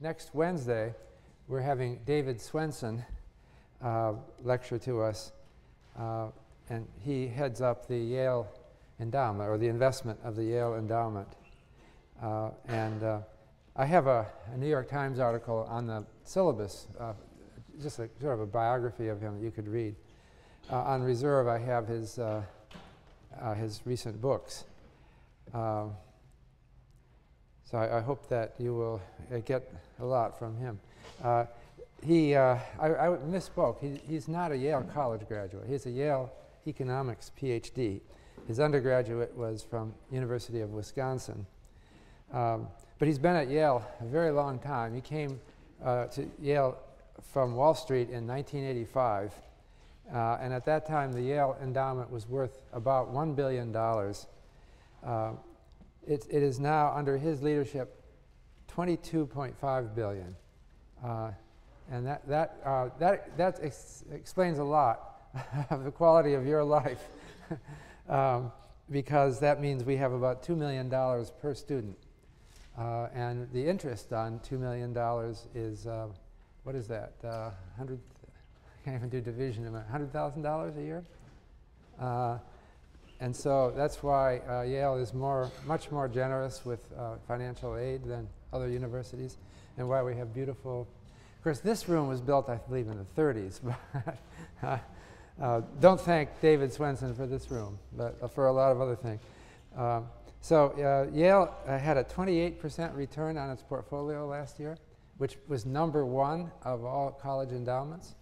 next Wednesday, we're having David Swensen uh, lecture to us, uh, and he heads up the Yale endowment or the investment of the Yale endowment. Uh, and uh, I have a, a, New York Times article on the syllabus, uh, just a, sort of a biography of him that you could read. Uh, on reserve, I have his, his recent books. So I, I, hope that you will get a lot from him he, uh, I, I, misspoke. He, he's not a Yale College graduate. He's a Yale economics PhD. His undergraduate was from University of Wisconsin. Um, but he's been at Yale a very long time. He came uh, to Yale from Wall Street in 1985. Uh, and at that time, the Yale endowment was worth about $1 billion. Uh, it, it is now, under his leadership, 22.5 billion. Uh, and that, that, uh, that, that ex explains a lot of the quality of your life um, because that means we have about $2 million per student. Uh, and the interest on $2 million is, uh, what is that, 100, uh, I can't even do division, $100,000 a year? Uh, and so that's why uh, Yale is more, much more generous with financial aid than other universities and why we have beautiful Of course, this room was built, I believe, in the 30s. uh, uh, don't thank David Swensen for this room, but uh, for a lot of other things. Um, so uh, Yale uh, had a 28% return on its portfolio last year, which was number one of all college endowments.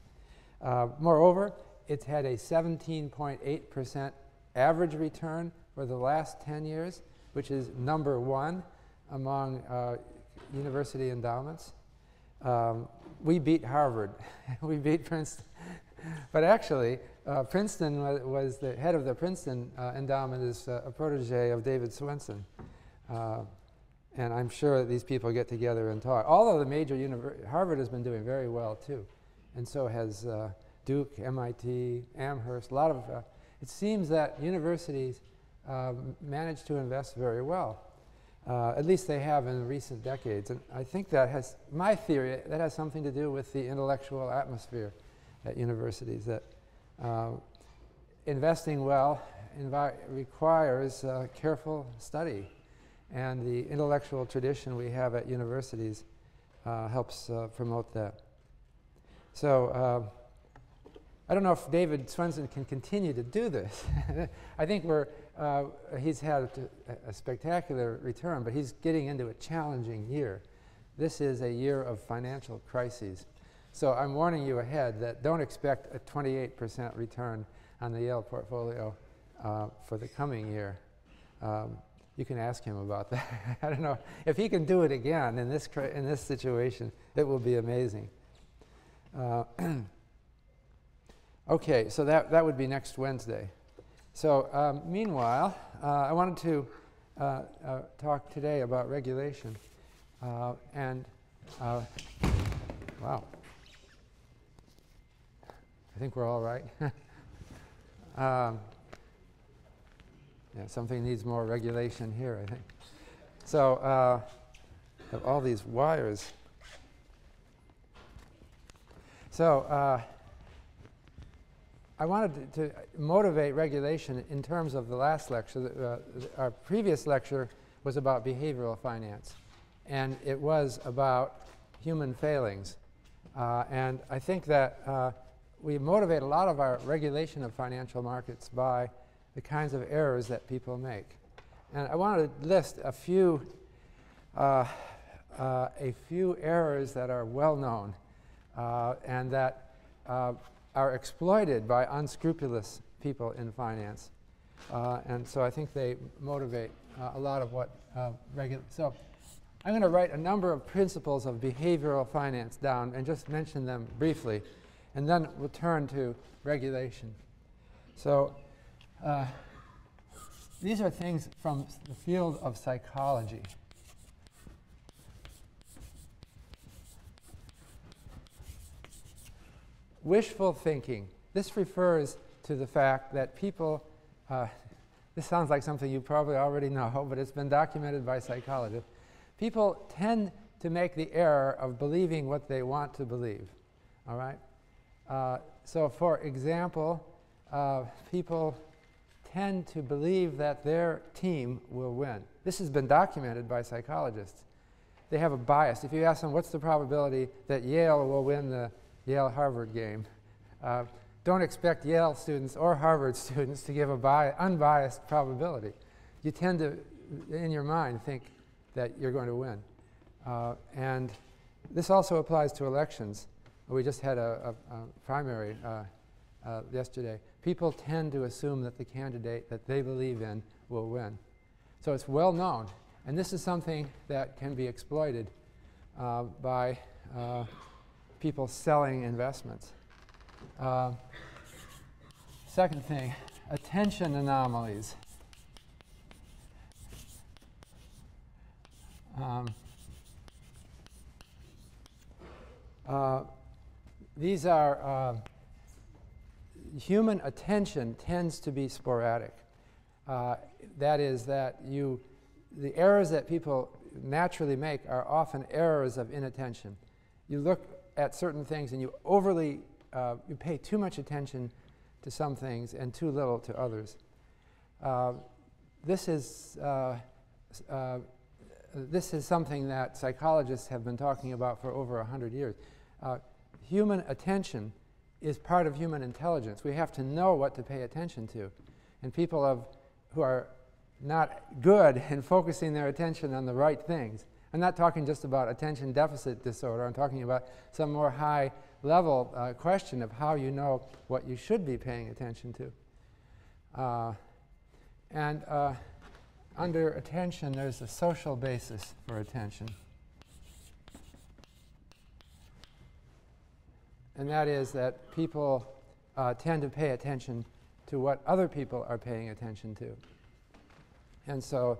Uh, moreover, it's had a 17.8% average return for the last 10 years, which is number one among university endowments. Um, we beat Harvard. we beat Princeton. but actually, uh, Princeton was, was, the head of the Princeton uh, endowment is uh, a protege of David Swensen. Uh, and I'm sure these people get together and talk. All of the major universities, Harvard has been doing very well too. And so has uh, Duke, MIT, Amherst, a lot of, uh, it seems that universities manage to invest very well. Uh, at least they have in recent decades. And I think that has, my theory, that has something to do with the intellectual atmosphere at universities, that uh, investing well requires uh, careful study. And the intellectual tradition we have at universities uh, helps uh, promote that. So uh, I don't know if David Swensen can continue to do this. I think we're, uh, he's had a, a, spectacular return, but he's getting into a challenging year. This is a year of financial crises. So I'm warning you ahead that don't expect a 28% return on the Yale portfolio uh, for the coming year. Um, you can ask him about that. I don't know. If he can do it again in this, in this situation, it will be amazing. Uh, Okay, so that, that would be next Wednesday. So um, meanwhile, uh, I wanted to uh, uh, talk today about regulation. Uh, and, uh, wow. I think we're all right. um, yeah, something needs more regulation here, I think. So, uh, all these wires. So, I wanted to, to, motivate regulation in terms of the last lecture. Uh, our previous lecture was about behavioral finance, and it was about human failings. Uh, and I think that uh, we motivate a lot of our regulation of financial markets by the kinds of errors that people make. And I want to list a few, uh, uh, a few errors that are well known uh, and that are exploited by unscrupulous people in finance. Uh, and so I think they motivate uh, a lot of what uh, regular. So I'm going to write a number of principles of behavioral finance down and just mention them briefly, and then we'll turn to regulation. So uh, these are things from the field of psychology. Wishful thinking. This refers to the fact that people, uh, this sounds like something you probably already know, but it's been documented by psychologists. People tend to make the error of believing what they want to believe. All right? Uh, so, for example, uh, people tend to believe that their team will win. This has been documented by psychologists. They have a bias. If you ask them, what's the probability that Yale will win the Yale Harvard game? Uh, don't expect Yale students or Harvard students to give a bi- unbiased probability. You tend to, in your mind, think that you're going to win. Uh, and this also applies to elections. We just had a, a, a primary uh, uh, yesterday. People tend to assume that the candidate that they believe in will win. So it's well known. And this is something that can be exploited uh, by uh, people selling investments. Uh, second thing, attention anomalies. Um, uh, these are uh, human attention tends to be sporadic. Uh, that is, that you, the errors that people naturally make are often errors of inattention. You look at certain things and you overly, uh, you pay too much attention to some things and too little to others. Uh, this is uh, uh, this is something that psychologists have been talking about for over 100 years. Uh, human attention is part of human intelligence. We have to know what to pay attention to. And people of, who are not good in focusing their attention on the right things, I'm not talking just about attention deficit disorder, I'm talking about some more high level uh, question of how you know what you should be paying attention to. Uh, and uh, under attention, there's a social basis for attention. And that is that people uh, tend to pay attention to what other people are paying attention to. And so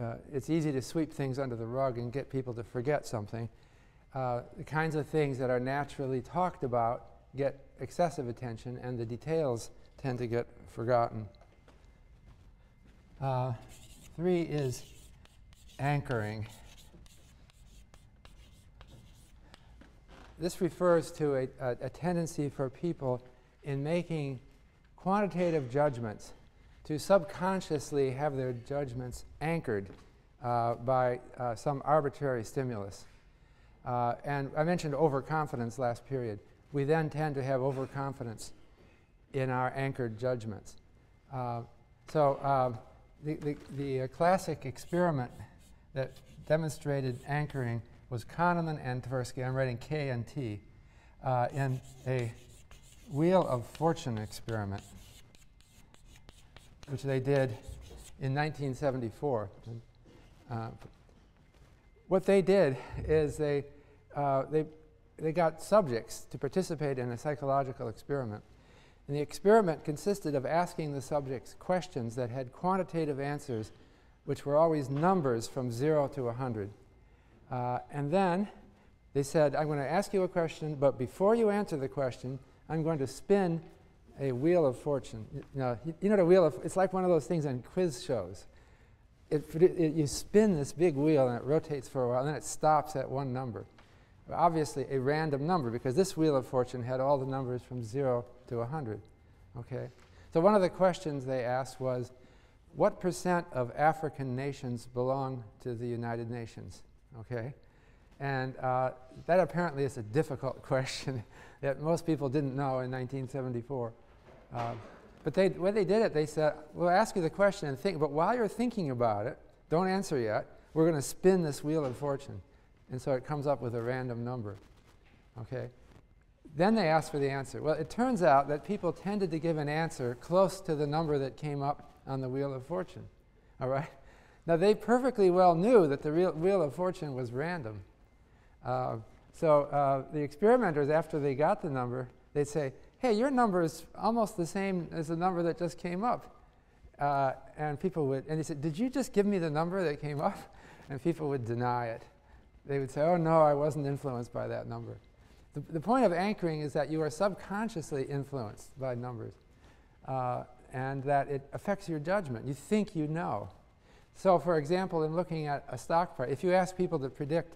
uh, it's easy to sweep things under the rug and get people to forget something. Uh, the kinds of things that are naturally talked about get excessive attention, and the details tend to get forgotten. Uh, three is anchoring. This refers to a, a, a, tendency for people in making quantitative judgments to subconsciously have their judgments anchored uh, by uh, some arbitrary stimulus. Uh, and I mentioned overconfidence last period. We then tend to have overconfidence in our anchored judgments. Uh, so uh, the, the, the uh, classic experiment that demonstrated anchoring was Kahneman and Tversky. I'm writing K and T uh, in a Wheel of Fortune experiment, which they did in 1974. Uh, what they did is they, uh, they, they got subjects to participate in a psychological experiment. And the experiment consisted of asking the subjects questions that had quantitative answers, which were always numbers from 0 to 100. Uh, and then they said, I'm going to ask you a question, but before you answer the question, I'm going to spin a wheel of fortune. You know, you, know the wheel of, it's like one of those things on quiz shows. It, it, you spin this big wheel and it rotates for a while, and then it stops at one number. Obviously, a random number, because this wheel of fortune had all the numbers from 0 to 100. Okay? So one of the questions they asked was, what percent of African nations belong to the United Nations? Okay? And uh, that apparently is a difficult question that most people didn't know in 1974. Uh, but they, when they did it, they said, we'll ask you the question and think, but while you're thinking about it, don't answer yet, we're going to spin this wheel of fortune. And so it comes up with a random number. Okay? Then they asked for the answer. Well, it turns out that people tended to give an answer close to the number that came up on the Wheel of Fortune. All right? Now, they perfectly well knew that the Wheel of Fortune was random. Uh, so uh, the experimenters, after they got the number, they'd say, hey, your number is almost the same as the number that just came up. Uh, and people would, and he said, did you just give me the number that came up? And people would deny it. They would say, oh, no, I wasn't influenced by that number. The, the point of anchoring is that you are subconsciously influenced by numbers uh, and that it affects your judgment. You think you know. So, for example, in looking at a stock price, if you ask people to predict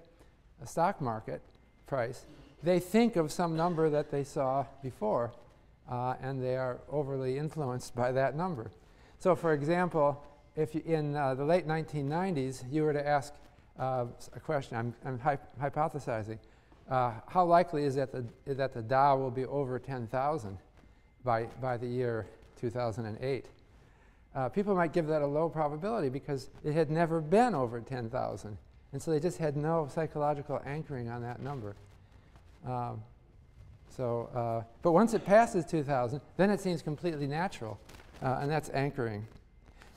a stock market price, they think of some number that they saw before, uh, and they are overly influenced by that number. So, for example, if you, in uh, the late 1990s you were to ask uh, a question, I'm, I'm hypothesizing, uh, how likely is it that, that the Dow will be over 10,000 by, by the year 2008? Uh, people might give that a low probability because it had never been over 10,000. And so they just had no psychological anchoring on that number. Um, so, uh, but once it passes 2,000, then it seems completely natural, uh, and that's anchoring.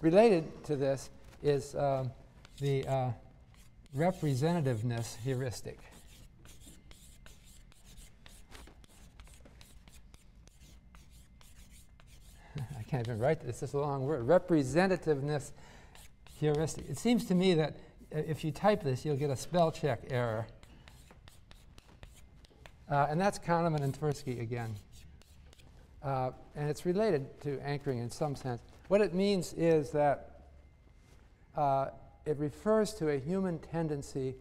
Related to this is um, the uh, representativeness heuristic. I can't even write this, it's a long word. Representativeness heuristic. It seems to me that uh, if you type this, you'll get a spell check error. Uh, and that's Kahneman and Tversky again. Uh, and it's related to anchoring in some sense. What it means is that uh, it refers to a human tendency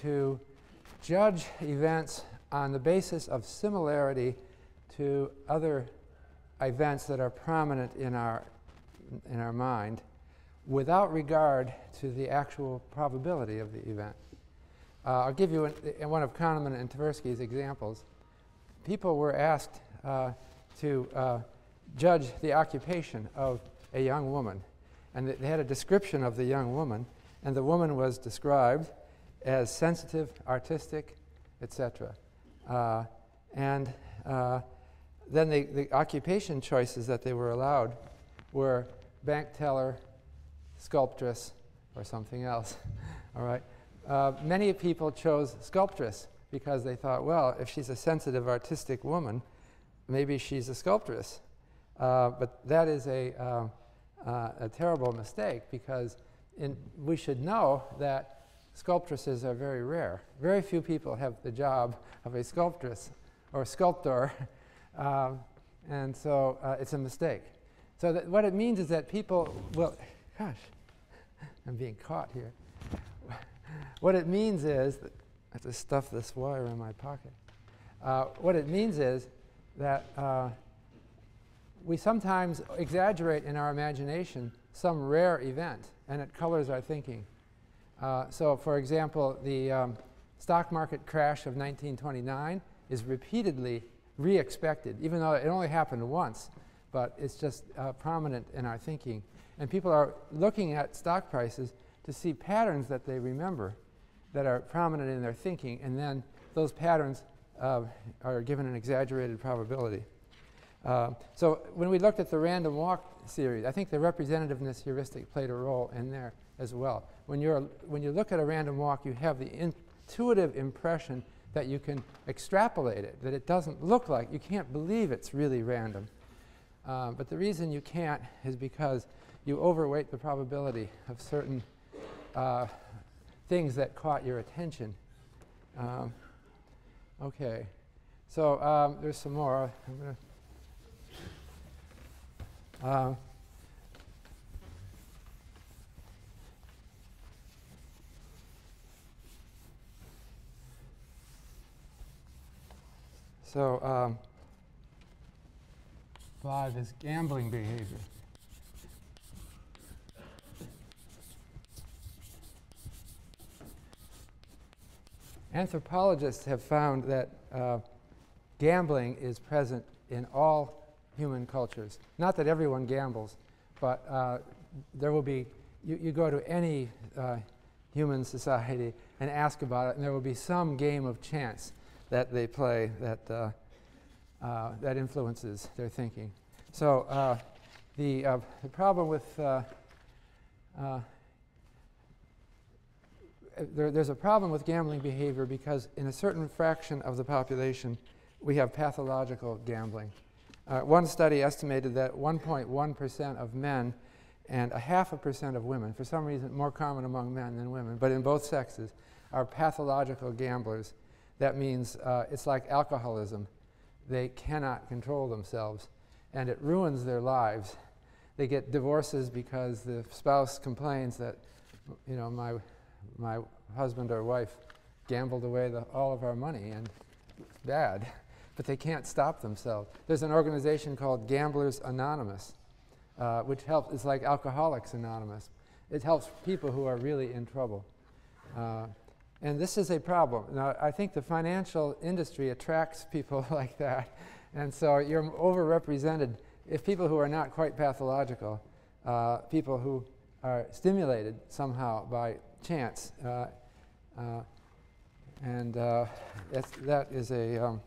to judge events on the basis of similarity to other events that are prominent in our, in our mind without regard to the actual probability of the event. Uh, I'll give you an, one of Kahneman and Tversky's examples. People were asked uh, to uh, judge the occupation of a young woman, and they had a description of the young woman, and the woman was described as sensitive, artistic, etc. Uh, and uh, then the, the occupation choices that they were allowed were bank teller, sculptress, or something else. All right. Uh, many people chose sculptress because they thought, well, if she's a sensitive, artistic woman, maybe she's a sculptress. Uh, but that is a, uh, uh a terrible mistake because in, we should know that sculptresses are very rare. Very few people have the job of a sculptress or sculptor, um, and so uh, it's a mistake. So what it means is that people will, gosh, I'm being caught here. What it means is, that, I have to stuff this wire in my pocket. Uh, what it means is that uh, we sometimes exaggerate in our imagination some rare event, and it colors our thinking. Uh, so, for example, the um, stock market crash of 1929 is repeatedly re-expected, even though it only happened once, but it's just uh, prominent in our thinking. And people are looking at stock prices to see patterns that they remember that are prominent in their thinking, and then those patterns uh, are given an exaggerated probability. Uh, so when we looked at the random walk series, I think the representativeness heuristic played a role in there as well. When, you're, when you look at a random walk, you have the intuitive impression that you can extrapolate it, that it doesn't look like, you can't believe it's really random. Uh, but the reason you can't is because you overweight the probability of certain uh, things that caught your attention. Um, okay, so um, there's some more. I'm to. Um, so, um, five is gambling behavior. Anthropologists have found that uh, gambling is present in all human cultures. Not that everyone gambles, but uh, there will be, you, you, go to any uh, human society and ask about it, and there will be some game of chance that they play that, uh, uh, that influences their thinking. So uh, the, the problem with there, there's a problem with gambling behavior because in a certain fraction of the population, we have pathological gambling. Uh, one study estimated that 1.1% of men and a half a percent of women, for some reason more common among men than women, but in both sexes, are pathological gamblers. That means uh, it's like alcoholism. They cannot control themselves, and it ruins their lives. they get divorces because the spouse complains that, you know, my, my husband or wife gambled away the, all of our money and bad, but they can't stop themselves. There's an organization called Gamblers Anonymous, uh, which helps, it's like Alcoholics Anonymous. It helps people who are really in trouble. Uh, and this is a problem. Now, I think the financial industry attracts people like that. And so you're overrepresented if people who are not quite pathological, uh, people who are stimulated somehow by chance. Uh, uh, and uh, that is a, um,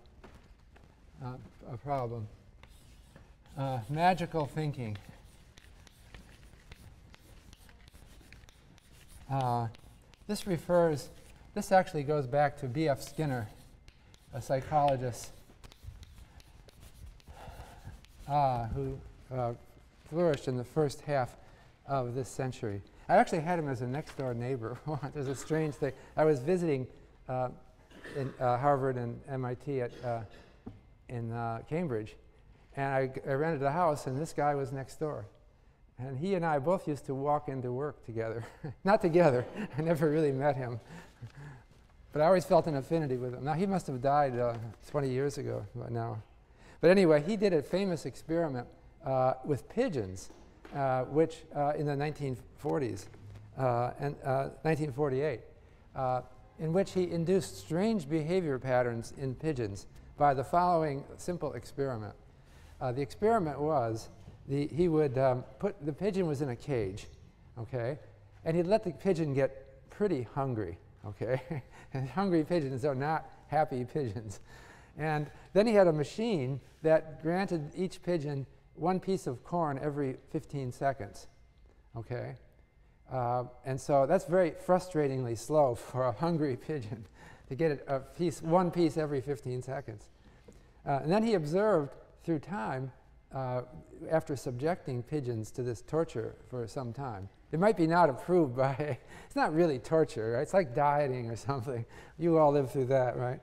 uh, a problem. Uh, magical thinking. this refers, this actually goes back to B.F. Skinner, a psychologist who flourished in the first half of this century. I actually had him as a next door neighbor. There's a strange thing. I was visiting uh, in uh, Harvard and MIT at, uh, in uh, Cambridge, and I, I rented a house, and this guy was next door. And he and I both used to walk into work together. Not together, I never really met him. but I always felt an affinity with him. Now, he must have died uh, 20 years ago by now. But anyway, he did a famous experiment uh, with pigeons, which uh, in the 1940s uh, and 1948, uh, in which he induced strange behavior patterns in pigeons by the following simple experiment. the experiment was the, he would um, put the pigeon was in a cage, okay, and he'd let the pigeon get pretty hungry, okay. hungry pigeons are not happy pigeons. And then he had a machine that granted each pigeon one piece of corn every 15 seconds. Okay? Uh, and so that's very frustratingly slow for a hungry pigeon to get a piece, one piece every 15 seconds. Uh, and then he observed through time, uh, after subjecting pigeons to this torture for some time. It might be not approved by, it's not really torture, right? It's like dieting or something. You all live through that, right?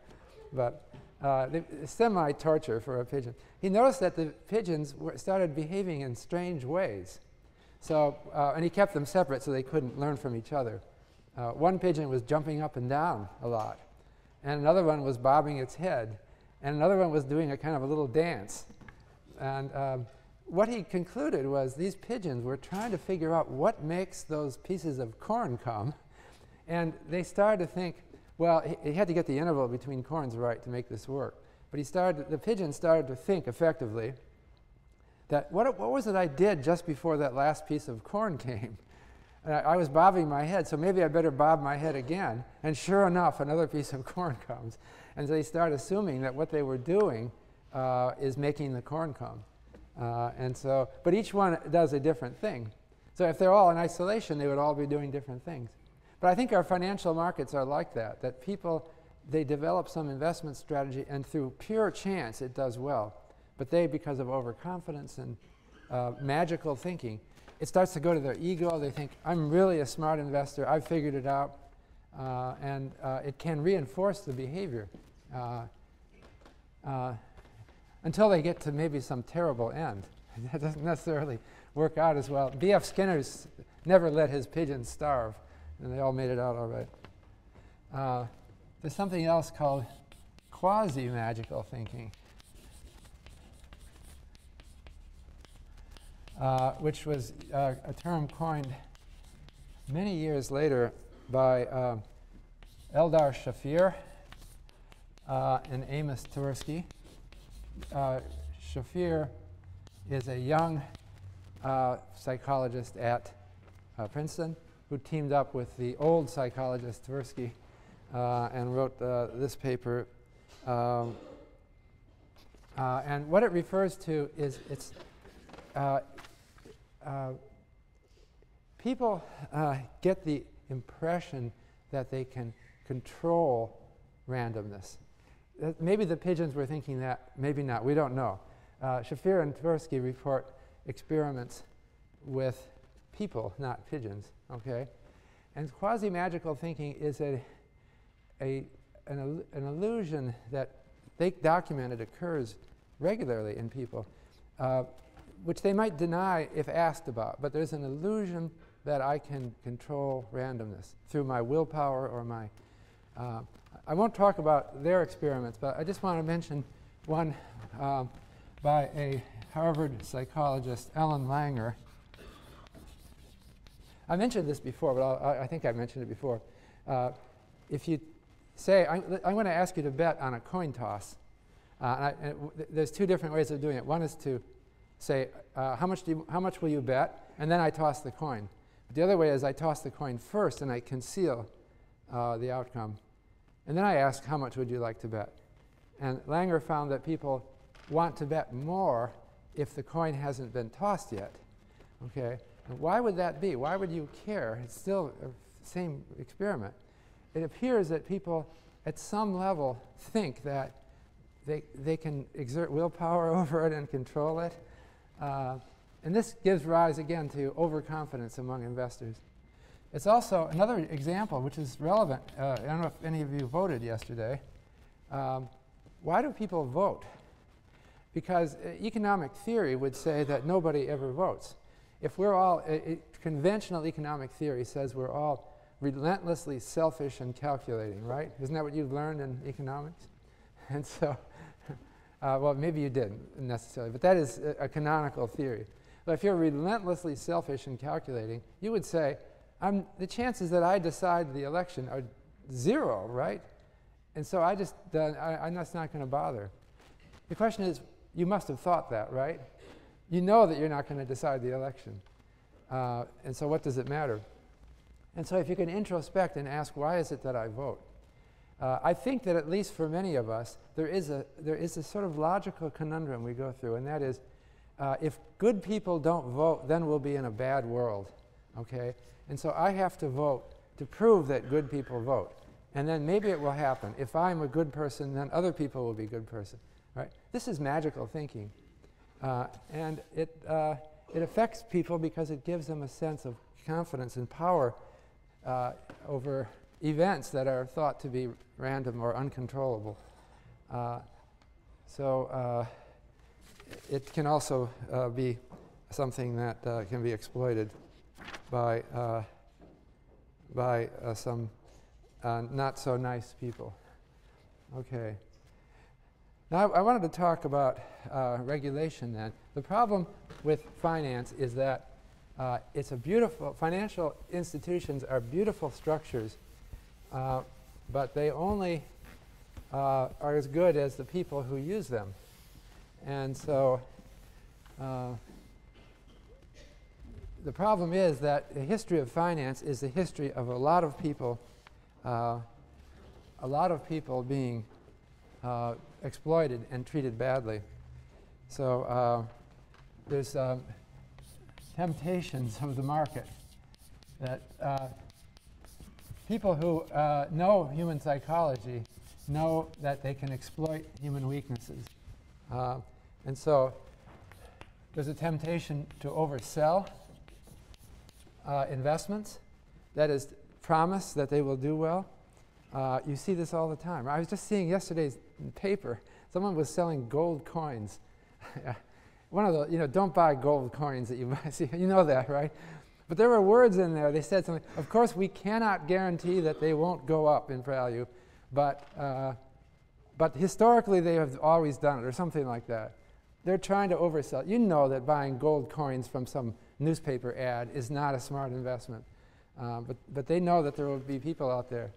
But uh, semi torture for a pigeon. He noticed that the pigeons started behaving in strange ways. So, uh, and he kept them separate so they couldn't learn from each other. Uh, one pigeon was jumping up and down a lot, and another one was bobbing its head, and another one was doing a kind of a little dance. And um, what he concluded was these pigeons were trying to figure out what makes those pieces of corn come, and they started to think, well, he, he, had to get the interval between corns right to make this work. But he started, the pigeon started to think effectively that what, what was it I did just before that last piece of corn came? I, I, was bobbing my head, so maybe I better bob my head again. And sure enough, another piece of corn comes. And so they start assuming that what they were doing uh, is making the corn come. Uh, and so, but each one does a different thing. So if they're all in isolation, they would all be doing different things. But I think our financial markets are like that, that people, they develop some investment strategy and through pure chance it does well. But they, because of overconfidence and uh, magical thinking, it starts to go to their ego. They think, I'm really a smart investor, I've figured it out. Uh, and uh, it can reinforce the behavior uh, uh, until they get to maybe some terrible end. that doesn't necessarily work out as well. B.F. Skinner's never let his pigeons starve and they all made it out all right. Uh, there's something else called quasi magical thinking, uh, which was uh, a term coined many years later by uh, Eldar Shafir uh, and Amos Tversky. Uh, Shafir is a young psychologist at Princeton who teamed up with the old psychologist Tversky uh, and wrote uh, this paper. Um, uh, and what it refers to is it's uh, uh, people uh, get the impression that they can control randomness. maybe the pigeons were thinking that, maybe not, we don't know. Shafir and Tversky report experiments with people, not pigeons. Okay? And quasi magical thinking is a, a, an, an, illusion that they documented occurs regularly in people. Uh, which they might deny if asked about, but there's an illusion that I can control randomness through my willpower or my. Uh, I won't talk about their experiments, but I just want to mention one um, by a Harvard psychologist, Ellen Langer. I mentioned this before, but I, I think I mentioned it before. Uh, if you say, I'm, I'm going to ask you to bet on a coin toss, uh, and I, and there's two different ways of doing it. One is to say, uh, how, much do you, how much will you bet? And then I toss the coin. But the other way is I toss the coin first and I conceal uh, the outcome. And then I ask, how much would you like to bet? And Langer found that people want to bet more if the coin hasn't been tossed yet. Okay? Why would that be? Why would you care? It's still the same experiment. It appears that people at some level think that they, they can exert willpower over it and control it. Uh, and this gives rise again to overconfidence among investors. It's also another example which is relevant. Uh, I don't know if any of you voted yesterday. Um, why do people vote? Because uh, economic theory would say that nobody ever votes. If we're all, uh, conventional economic theory says we're all relentlessly selfish and calculating, right? Isn't that what you've learned in economics? And so, uh, well, maybe you didn't necessarily, but that is a, a, canonical theory. But if you're relentlessly selfish and calculating, you would say, I'm, the chances that I decide the election are zero, right? And so I just, uh, I, am just not going to bother. The question is, you must have thought that, right? You know that you're not going to decide the election. Uh, and so what does it matter? And so if you can introspect and ask, why is it that I vote? Uh, I think that at least for many of us, there is, a, there is a sort of logical conundrum we go through, and that is uh, if good people don't vote, then we'll be in a bad world. Okay? And so I have to vote to prove that good people vote. And then maybe it will happen. If I'm a good person, then other people will be good person. Right? This is magical thinking. Uh, and it, uh, it affects people because it gives them a sense of confidence and power uh, over events that are thought to be random or uncontrollable. Uh, so uh, it can also uh, be something that can be exploited by, by some not so nice people. Okay. Now, I, wanted to talk about regulation then. The problem with finance is that uh, it's a beautiful, financial institutions are beautiful structures, uh, but they only uh, are as good as the people who use them. And so uh, the problem is that the history of finance is the history of a lot of people, uh, a lot of people being uh, exploited and treated badly. So there's um, temptations of the market that uh, people who uh, know human psychology know that they can exploit human weaknesses. Uh, and so there's a temptation to oversell uh, investments, that is, promise that they will do well. Uh, you see this all the time. I was just seeing yesterday's paper, someone was selling gold coins. one of the, you know, don't buy gold coins that you buy. See, you know that, right? But there were words in there. They said something. Of course, we cannot guarantee that they won't go up in value, but, uh, but historically they have always done it, or something like that. They're trying to oversell. You know that buying gold coins from some newspaper ad is not a smart investment. Uh, but, but they know that there will be people out there.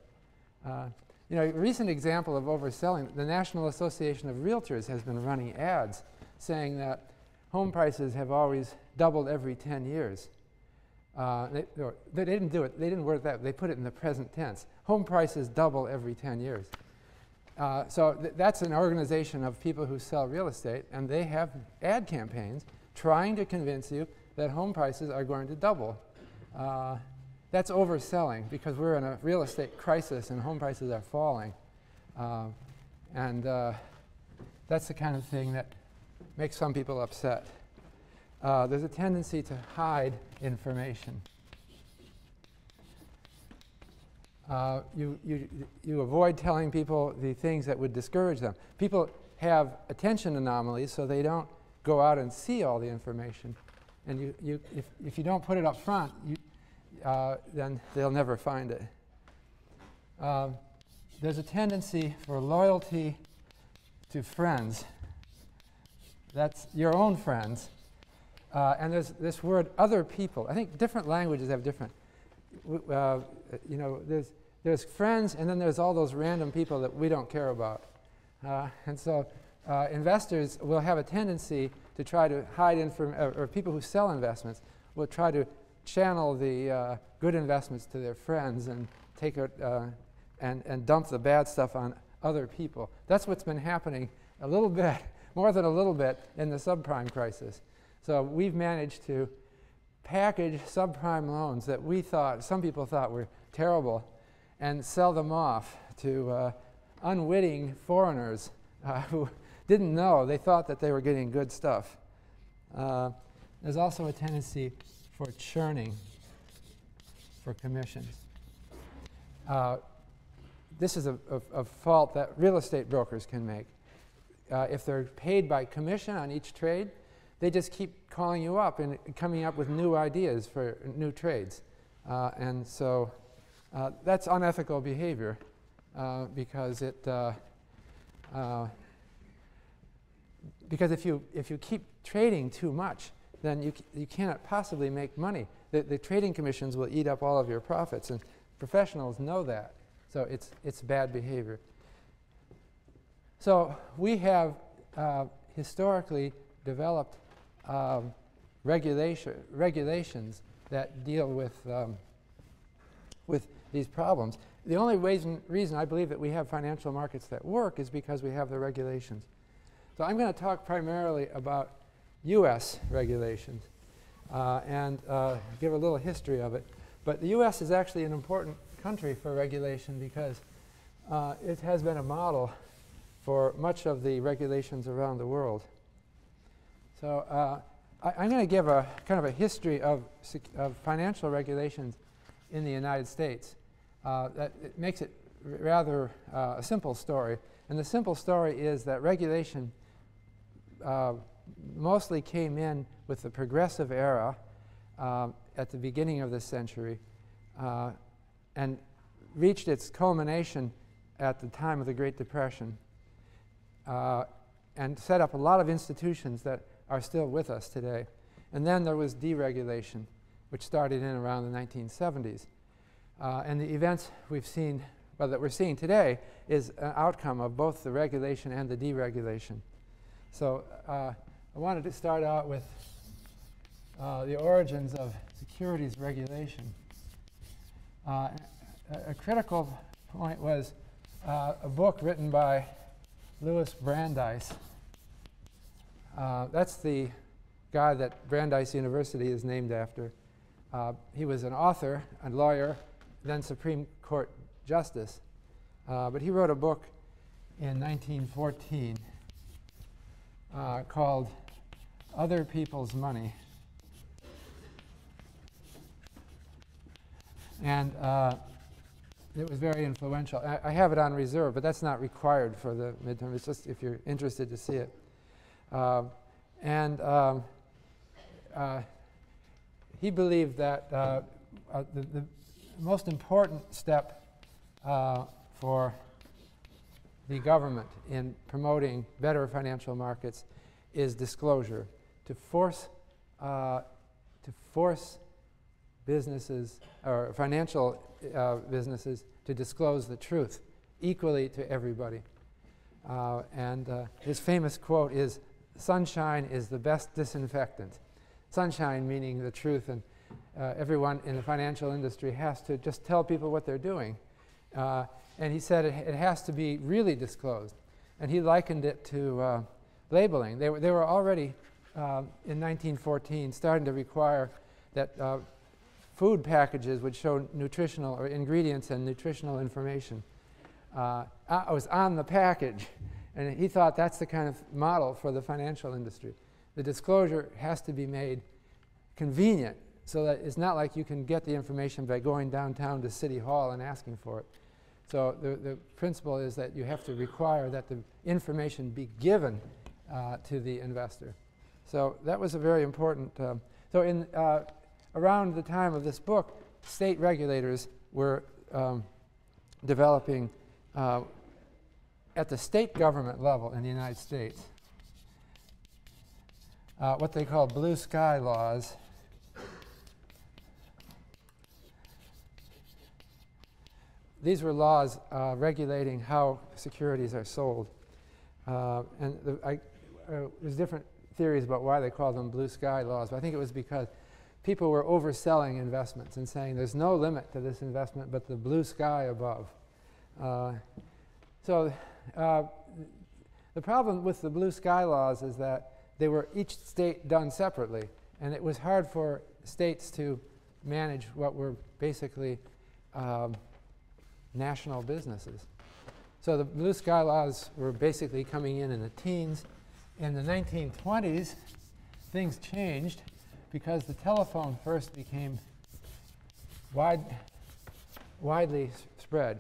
Uh, you know, a recent example of overselling, the National Association of Realtors has been running ads saying that home prices have always doubled every 10 years. Uh, they, they, didn't do it, they didn't word that, they put it in the present tense. Home prices double every 10 years. Uh, so th that's an organization of people who sell real estate, and they have ad campaigns trying to convince you that home prices are going to double. Uh, that's overselling because we're in a real estate crisis and home prices are falling. Uh, and uh, that's the kind of thing that makes some people upset. Uh, there's a tendency to hide information. Uh, you, you, you avoid telling people the things that would discourage them. People have attention anomalies, so they don't go out and see all the information. And you, you, if, if you don't put it up front, you, uh, then they'll never find it. Uh, there's a tendency for loyalty to friends. That's your own friends. Uh, and there's this word, other people. I think different languages have different. Uh, you know, there's, there's friends, and then there's all those random people that we don't care about. Uh, and so uh, investors will have a tendency to try to hide information, or, or, people who sell investments will try to channel the uh, good investments to their friends and take it uh, and, and dump the bad stuff on other people. That's what's been happening a little bit, more than a little bit, in the subprime crisis. So we've managed to package subprime loans that we thought, some people thought were terrible, and sell them off to uh, unwitting foreigners uh, who didn't know. They thought that they were getting good stuff. Uh, there's also a tendency for churning for commissions. Uh, this is a, a, a, fault that real estate brokers can make. Uh, if they're paid by commission on each trade, they just keep calling you up and coming up with new ideas for new trades. Uh, and so uh, that's unethical behavior uh, because it uh, because if you if you keep trading too much, then you you cannot possibly make money. The, the trading commissions will eat up all of your profits, and professionals know that. So it's it's bad behavior. So we have uh, historically developed um, regulation regulations that deal with um, with these problems. The only reason, reason I believe that we have financial markets that work is because we have the regulations. So I'm going to talk primarily about U.S. regulations uh, and uh, give a little history of it. But the U.S. is actually an important country for regulation because uh, it has been a model for much of the regulations around the world. So uh, I, am going to give a kind of a history of, of financial regulations in the United States. Uh, that it makes it rather uh, a simple story. And the simple story is that regulation mostly came in with the progressive era um, at the beginning of this century uh, and reached its culmination at the time of the Great Depression uh, and set up a lot of institutions that are still with us today. And then there was deregulation which started in around the 1970s. Uh, and the events we've seen, well, that we're seeing today, is an outcome of both the regulation and the deregulation. So uh, I wanted to start out with uh, the origins of securities regulation. Uh, a, a, critical point was uh, a book written by Louis Brandeis. Uh, that's the guy that Brandeis University is named after. Uh, he was an author, a lawyer, then Supreme Court Justice. Uh, but he wrote a book in 1914 uh, called Other People's Money. And uh, it was very influential. I, I, have it on reserve, but that's not required for the midterm. It's just if you're interested to see it. Um, and um, uh, he believed that uh, uh, the, the, most important step uh, for the government in promoting better financial markets is disclosure. To force, uh, to force businesses or financial uh, businesses to disclose the truth equally to everybody. Uh, and his famous quote is, sunshine is the best disinfectant sunshine meaning the truth, and uh, everyone in the financial industry has to just tell people what they're doing. Uh, and he said it, it, has to be really disclosed. And he likened it to uh, labeling. They were, they were already, uh, in 1914, starting to require that uh, food packages would show nutritional or ingredients and nutritional information. Uh, it was on the package. And he thought that's the kind of model for the financial industry the disclosure has to be made convenient so that it's not like you can get the information by going downtown to City Hall and asking for it. So the, the principle is that you have to require that the information be given uh, to the investor. So that was a very important. Um, so in uh, around the time of this book, state regulators were um, developing uh, at the state government level in the United States uh, what they call blue sky laws. These were laws uh, regulating how securities are sold. Uh, and the, I, uh, there's different theories about why they call them blue sky laws, but I think it was because people were overselling investments and saying there's no limit to this investment but the blue sky above. Uh, so uh, the problem with the blue sky laws is that they were each state done separately, and it was hard for states to manage what were basically um, national businesses. So the blue sky laws were basically coming in in the teens. In the 1920s, things changed because the telephone first became wide, widely spread.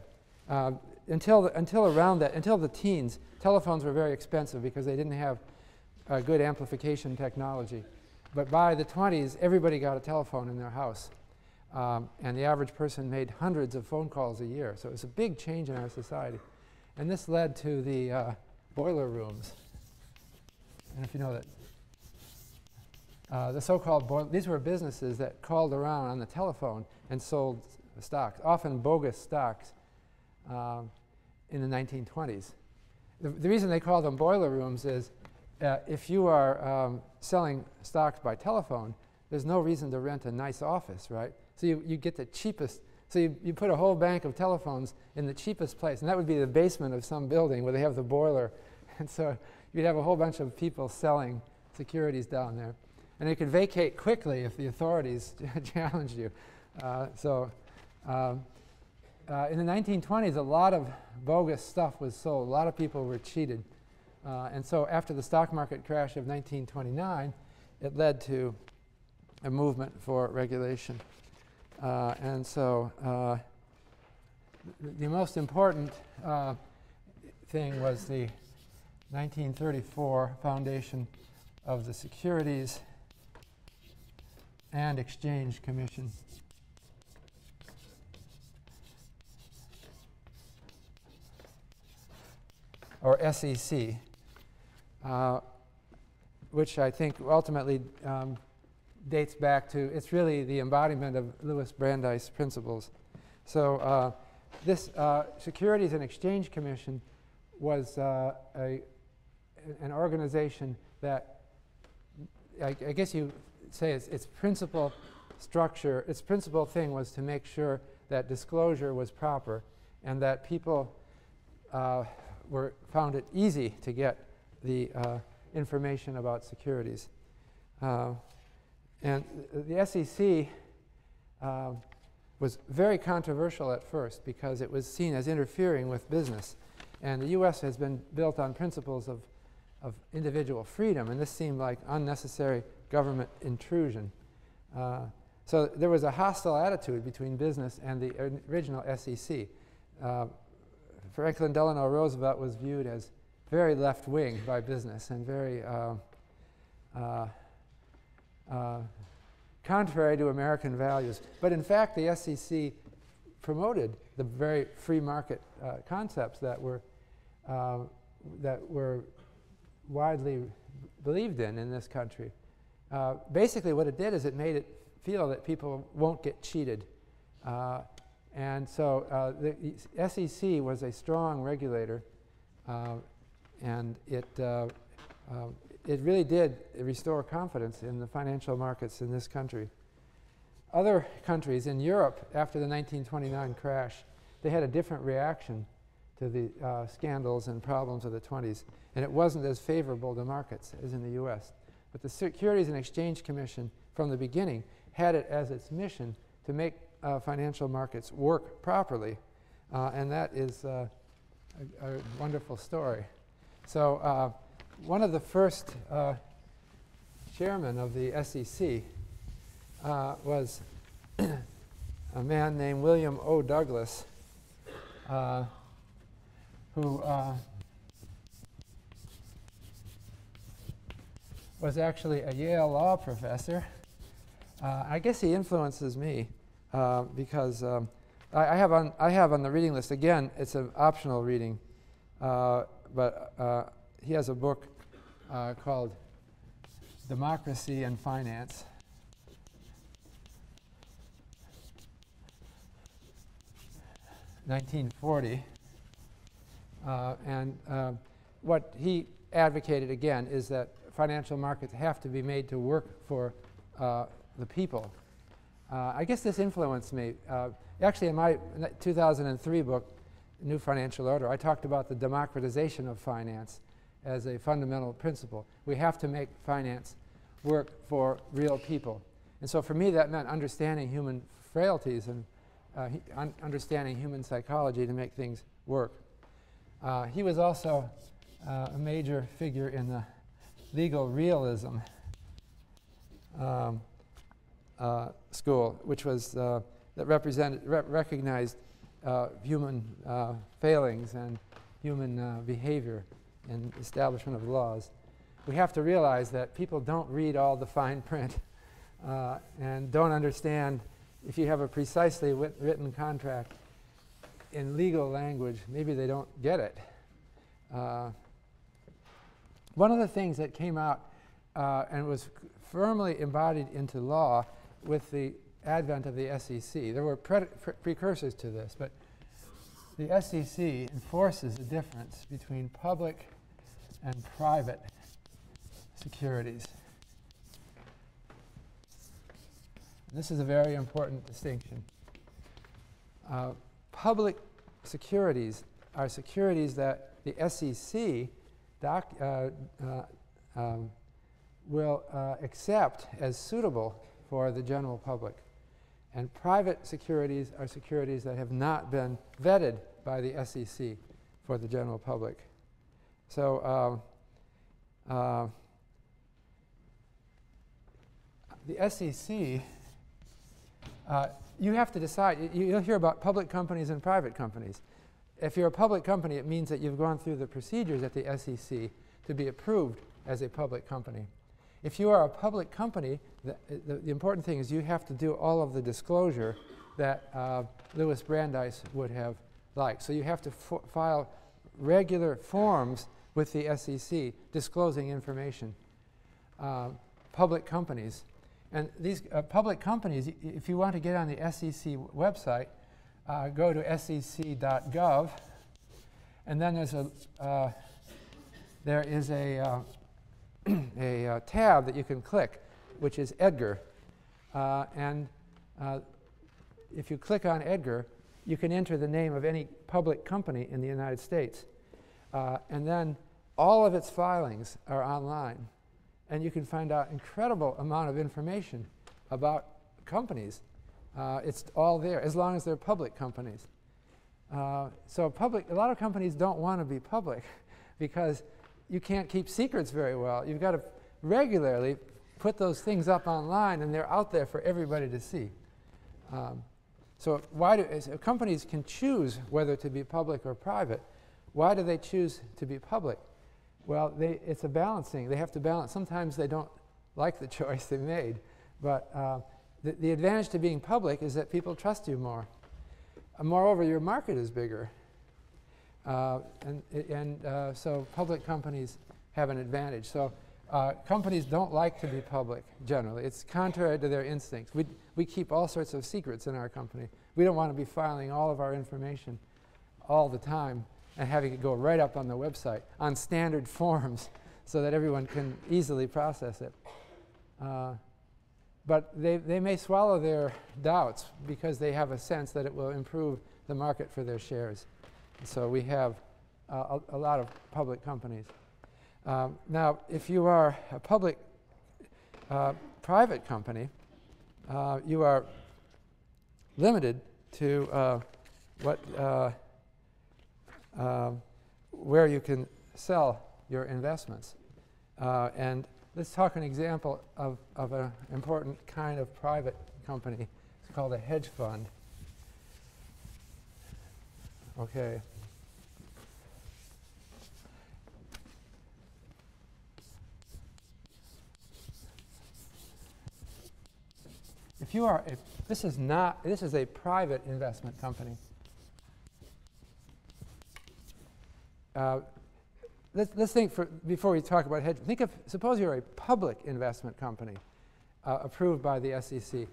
Uh, until, the, until around that, until the teens, telephones were very expensive because they didn't have uh, good amplification technology. But by the 20s, everybody got a telephone in their house. Um, and the average person made hundreds of phone calls a year. So it was a big change in our society. And this led to the uh, boiler rooms. And if you know that, uh, the so-called these were businesses that called around on the telephone and sold stocks, often bogus stocks, um, in the 1920s. The, the, reason they call them boiler rooms is uh, if you are um, selling stocks by telephone, there's no reason to rent a nice office, right? So you, you get the cheapest. So you, you put a whole bank of telephones in the cheapest place, and that would be the basement of some building where they have the boiler. And so you'd have a whole bunch of people selling securities down there. And you could vacate quickly if the authorities challenged you. Uh, so um, uh, in the 1920s, a lot of bogus stuff was sold. A lot of people were cheated. Uh, and so after the stock market crash of 1929, it led to a movement for regulation. Uh, and so uh, the most important uh, thing was the 1934 foundation of the Securities and Exchange Commission. Or SEC uh, which I think ultimately um, dates back to, it's really the embodiment of Louis Brandeis principles. So uh, this uh, Securities and Exchange Commission was uh, a, an organization that I, I guess you say its, its principal structure, its principal thing was to make sure that disclosure was proper and that people uh, were found it easy to get the uh, information about securities. Uh, and the SEC uh, was very controversial at first because it was seen as interfering with business. And the U.S. has been built on principles of, of individual freedom, and this seemed like unnecessary government intrusion. Uh, so there was a hostile attitude between business and the original SEC. Uh, Franklin Delano Roosevelt was viewed as very left wing by business and very uh, uh, uh, contrary to American values. But in fact, the SEC promoted the very free market uh, concepts that were, that were widely believed in in this country. Uh, basically, what it did is it made it feel that people won't get cheated. and so the SEC was a strong regulator and it, uh, uh, it really did restore confidence in the financial markets in this country. Other countries in Europe, after the 1929 crash, they had a different reaction to the uh, scandals and problems of the 20s, and it wasn't as favorable to markets as in the US. But the Securities and Exchange Commission, from the beginning, had it as its mission to make uh, financial markets work properly, uh, and that is uh, a, a wonderful story. So uh, one of the first uh, chairmen of the SEC was a man named William O. Douglas, uh, who uh, was actually a Yale law professor. Uh, I guess he influences me uh, because um, I, I, have on, I have on the reading list, again, it's an optional reading, uh, but uh, he has a book uh, called Democracy and Finance. Nineteen forty, and uh, what he advocated again is that financial markets have to be made to work for uh, the people. Uh, I guess this influenced me. Uh, actually, in my 2003 book, New Financial Order, I talked about the democratization of finance as a fundamental principle. We have to make finance work for real people. And so for me, that meant understanding human frailties and uh, un understanding human psychology to make things work. Uh, he was also uh, a major figure in the legal realism um, uh, school, which was uh, that represented re recognized uh, human uh, failings and human behavior in establishment of laws. We have to realize that people don't read all the fine print and don't understand if you have a precisely written contract in legal language, maybe they don't get it. one of the things that came out and was firmly embodied into law with the advent of the SEC. There were pre pre precursors to this, but the SEC enforces the difference between public and private securities. This is a very important distinction. Uh, public securities are securities that the SEC doc, uh, uh, um, will uh, accept as suitable for the general public. And private securities are securities that have not been vetted by the SEC for the general public. So um, uh, the SEC, uh, you have to decide. You, will hear about public companies and private companies. If you're a public company, it means that you've gone through the procedures at the SEC to be approved as a public company. If you are a public company, the, the, the, important thing is you have to do all of the disclosure that uh, Louis Brandeis would have liked. So you have to file regular forms with the SEC disclosing information. Uh, public companies. And these uh, public companies, if you want to get on the SEC website, uh, go to sec.gov, and then there's a uh, there is a uh, a uh, tab that you can click, which is Edgar. Uh, and if you click on Edgar, you can enter the name of any public company in the United States. And then all of its filings are online. And you can find out incredible amount of information about companies. Uh, it's all there, as long as they're public companies. Uh, so public, a lot of companies don't want to be public because you can't keep secrets very well. You've got to regularly put those things up online, and they're out there for everybody to see. Um, so why do companies can choose whether to be public or private? Why do they choose to be public? Well, they, it's a balancing. They have to balance. Sometimes they don't like the choice they made, but uh, the, the advantage to being public is that people trust you more. Uh, moreover, your market is bigger. Uh, and and uh, so public companies have an advantage. So uh, companies don't like to be public generally. It's contrary to their instincts. We, we keep all sorts of secrets in our company. We don't want to be filing all of our information all the time and having it go right up on the website on standard forms so that everyone can easily process it. Uh, but they, they may swallow their doubts because they have a sense that it will improve the market for their shares. So we have uh, a, a, lot of public companies. Um, now, if you are a public uh, private company, uh, you are limited to uh, what uh, um, where you can sell your investments. Uh, and let's talk an example of, of an important kind of private company. It's called a hedge fund. Okay. If you are, this is not, this is a private investment company. Uh, let's, let's think for, before we talk about hedge, think of, suppose you're a public investment company uh, approved by the SEC.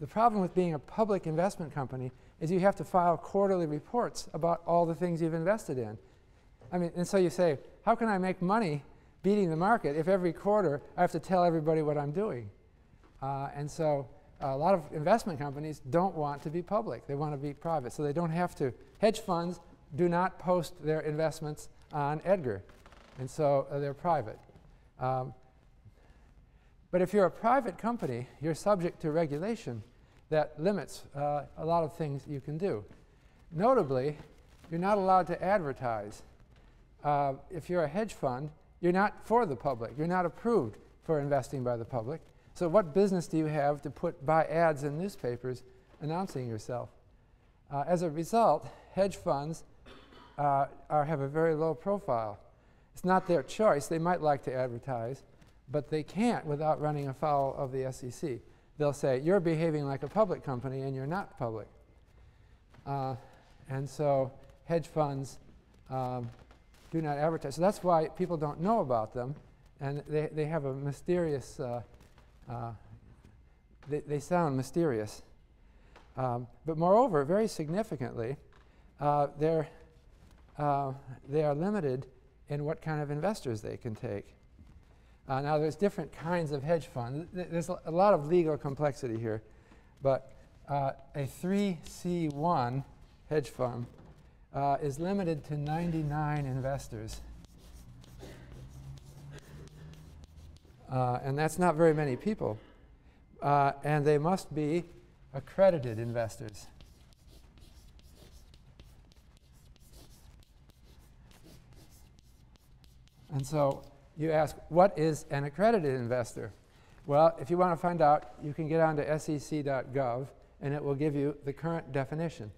The problem with being a public investment company is you have to file quarterly reports about all the things you've invested in. I mean, and so you say, how can I make money beating the market if every quarter I have to tell everybody what I'm doing? Uh, and so a lot of investment companies don't want to be public. They want to be private. So they don't have to. Hedge funds do not post their investments on Edgar. And so uh, they're private. Um, but if you're a private company, you're subject to regulation that limits uh, a lot of things you can do. Notably, you're not allowed to advertise. Uh, if you're a hedge fund, you're not for the public. You're not approved for investing by the public. So what business do you have to put buy ads in newspapers announcing yourself? Uh, as a result, hedge funds uh, are, have a very low profile. It's not their choice. They might like to advertise, but they can't without running afoul of the SEC. They'll say, you're behaving like a public company and you're not public. Uh, and so hedge funds um, do not advertise. So that's why people don't know about them, and they, they have a mysterious, uh, uh, they, they sound mysterious. Um, but moreover, very significantly, uh, they're, uh, they are limited in what kind of investors they can take. Uh, now, there's different kinds of hedge funds. Th there's a lot of legal complexity here, but uh, a 3C1 hedge fund uh, is limited to 99 investors. Uh, and that's not very many people. And they must be accredited investors. And so you ask, what is an accredited investor? Well, if you want to find out, you can get onto sec.gov and it will give you the current definition.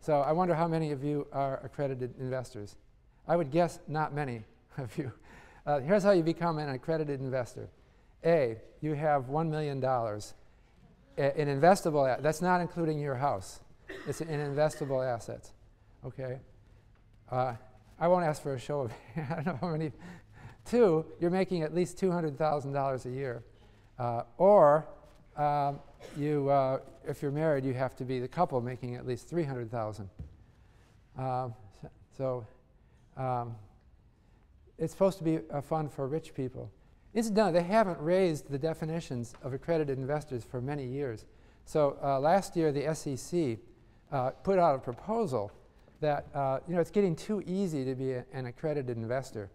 So I wonder how many of you are accredited investors. I would guess not many of you. Uh, here's how you become an accredited investor. A, you have $1 million in investable, that's not including your house. It's in investable assets, okay? Uh, I won't ask for a show of, I don't know how many. Two, you're making at least $200,000 a year. Uh, or um, you, uh, if you're married, you have to be the couple making at least 300,000. Um, so um, it's supposed to be a fund for rich people. Incidentally, they haven't raised the definitions of accredited investors for many years. So uh, last year, the SEC uh, put out a proposal that uh, you know it's getting too easy to be a, an accredited investor,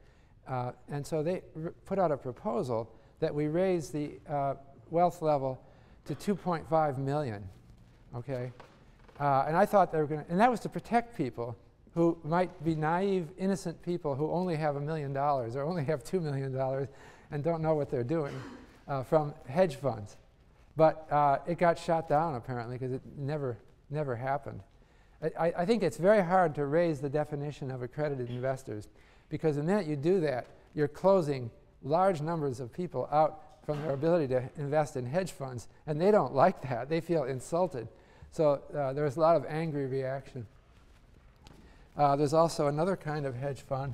uh, and so they put out a proposal that we raise the uh, wealth level to 2.5 million. Okay, uh, and I thought they were going to, and that was to protect people who might be naive, innocent people who only have a million dollars or only have two million dollars and don't know what they're doing uh, from hedge funds. But uh, it got shot down apparently because it never, never happened. I, I, think it's very hard to raise the definition of accredited investors because the minute you do that, you're closing large numbers of people out from their ability to invest in hedge funds, and they don't like that. They feel insulted. So uh, there's a lot of angry reaction. Uh, there's also another kind of hedge fund,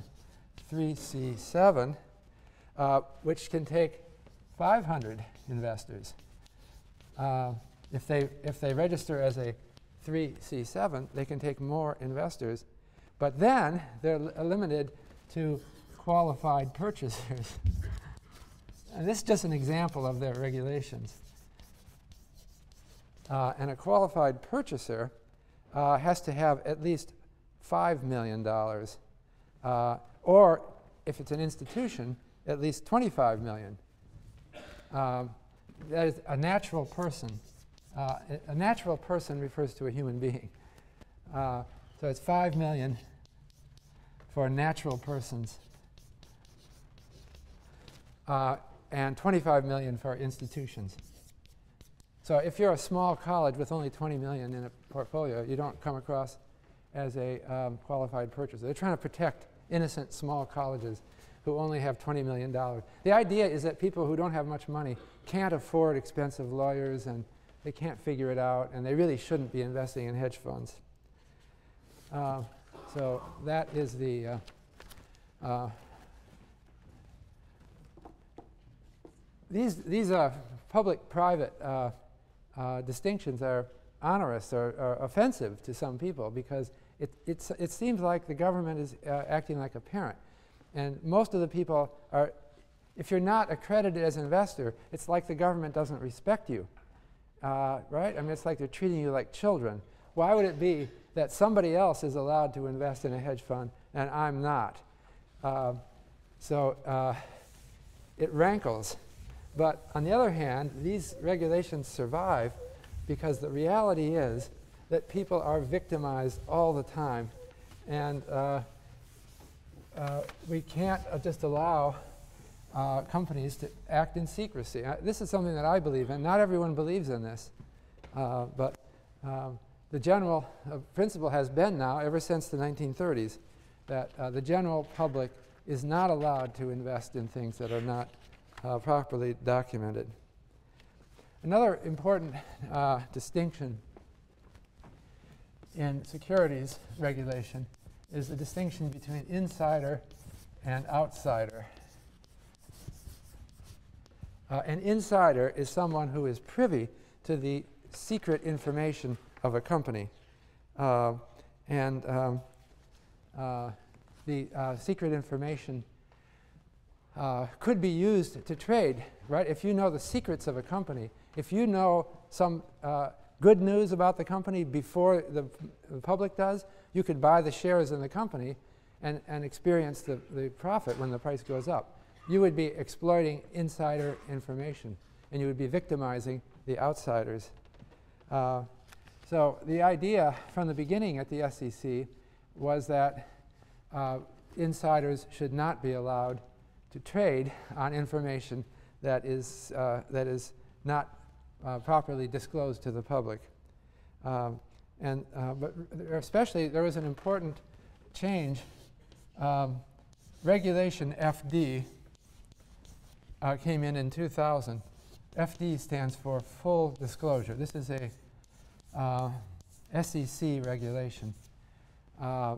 3C7, uh, which can take 500 investors. Uh, if, they, if they register as a 3C7, they can take more investors. But then they're limited to qualified purchasers. and this is just an example of their regulations. Uh, and a qualified purchaser uh, has to have at least $5 million. Uh, or if it's an institution, at least 25 million. Um, that is a natural person. Uh, a natural person refers to a human being. Uh, so it's 5 million for natural persons uh, and 25 million for institutions. So if you're a small college with only 20 million in a portfolio, you don't come across as a um, qualified purchaser. They're trying to protect innocent small colleges who only have $20 million. The idea is that people who don't have much money can't afford expensive lawyers and they can't figure it out, and they really shouldn't be investing in hedge funds. Uh, so that is the uh, uh, these these are public-private uh, uh, distinctions are onerous or, or, offensive to some people because it, it seems like the government is uh, acting like a parent. And most of the people are, if you're not accredited as an investor, it's like the government doesn't respect you, uh, right? I mean, it's like they're treating you like children. Why would it be that somebody else is allowed to invest in a hedge fund and I'm not? Uh, so uh, it rankles. But on the other hand, these regulations survive because the reality is that people are victimized all the time. And uh, uh, we can't uh, just allow uh, companies to act in secrecy. this is something that I believe in. Not everyone believes in this. Uh, but um, the general uh, principle has been now, ever since the 1930s, that the general public is not allowed to invest in things that are not properly documented. Another important distinction in securities regulation is the distinction between insider and outsider. Uh, an insider is someone who is privy to the secret information of a company. Uh, and um, uh, the uh, secret information uh, could be used to trade, right? If you know the secrets of a company, if you know some uh, good news about the company before the, the, public does, you could buy the shares in the company and, and experience the, the profit when the price goes up. You would be exploiting insider information and you would be victimizing the outsiders. Uh, so the idea from the beginning at the SEC was that uh, insiders should not be allowed to trade on information that is, uh, that is not uh, properly disclosed to the public. Um, and, uh, but especially there was an important change. Um, Regulation FD uh, came in in 2000. FD stands for full disclosure. This is a uh, SEC regulation. Uh,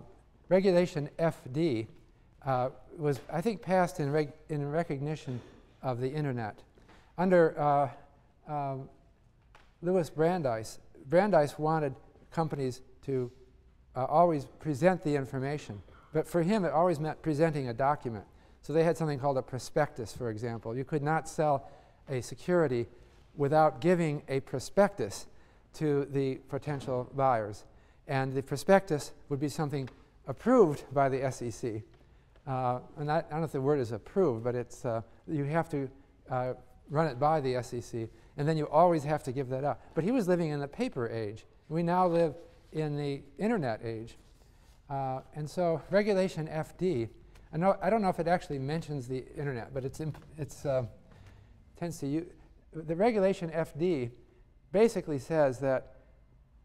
regulation FD uh, was, I think, passed in, in recognition of the internet. Under uh, um, Louis Brandeis, Brandeis wanted companies to uh, always present the information. But for him, it always meant presenting a document. So they had something called a prospectus, for example. You could not sell a security without giving a prospectus to the potential buyers. And the prospectus would be something approved by the SEC. Uh, and I, I, don't know if the word is approved, but it's, uh, you have to uh, run it by the SEC and then you always have to give that up. But he was living in the paper age. We now live in the internet age. Uh, and so regulation FD, I, know, I don't know if it actually mentions the internet, but it's, it's uh, tends to use, the regulation FD basically says that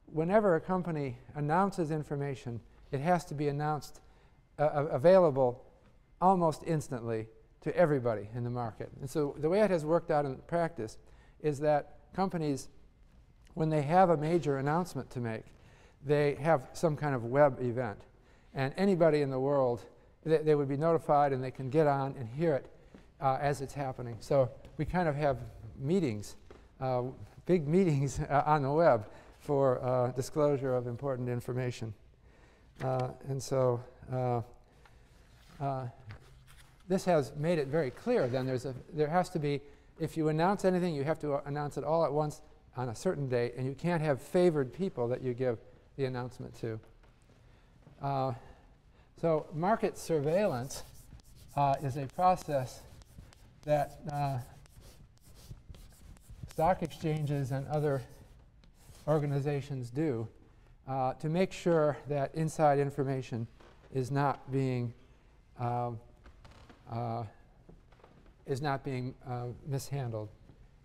whenever a company announces information, it has to be announced uh, available almost instantly to everybody in the market. And so the way it has worked out in practice is that companies, when they have a major announcement to make, they have some kind of web event. And anybody in the world, they, they would be notified and they can get on and hear it uh, as it's happening. So we kind of have meetings, uh, big meetings uh, on the web for uh, disclosure of important information. Uh, and so this has made it very clear then there's a, there has to be if you announce anything, you have to announce it all at once on a certain date, and you can't have favored people that you give the announcement to. Uh, so market surveillance uh, is a process that uh, stock exchanges and other organizations do uh, to make sure that inside information is not being um, uh, is not being uh, mishandled.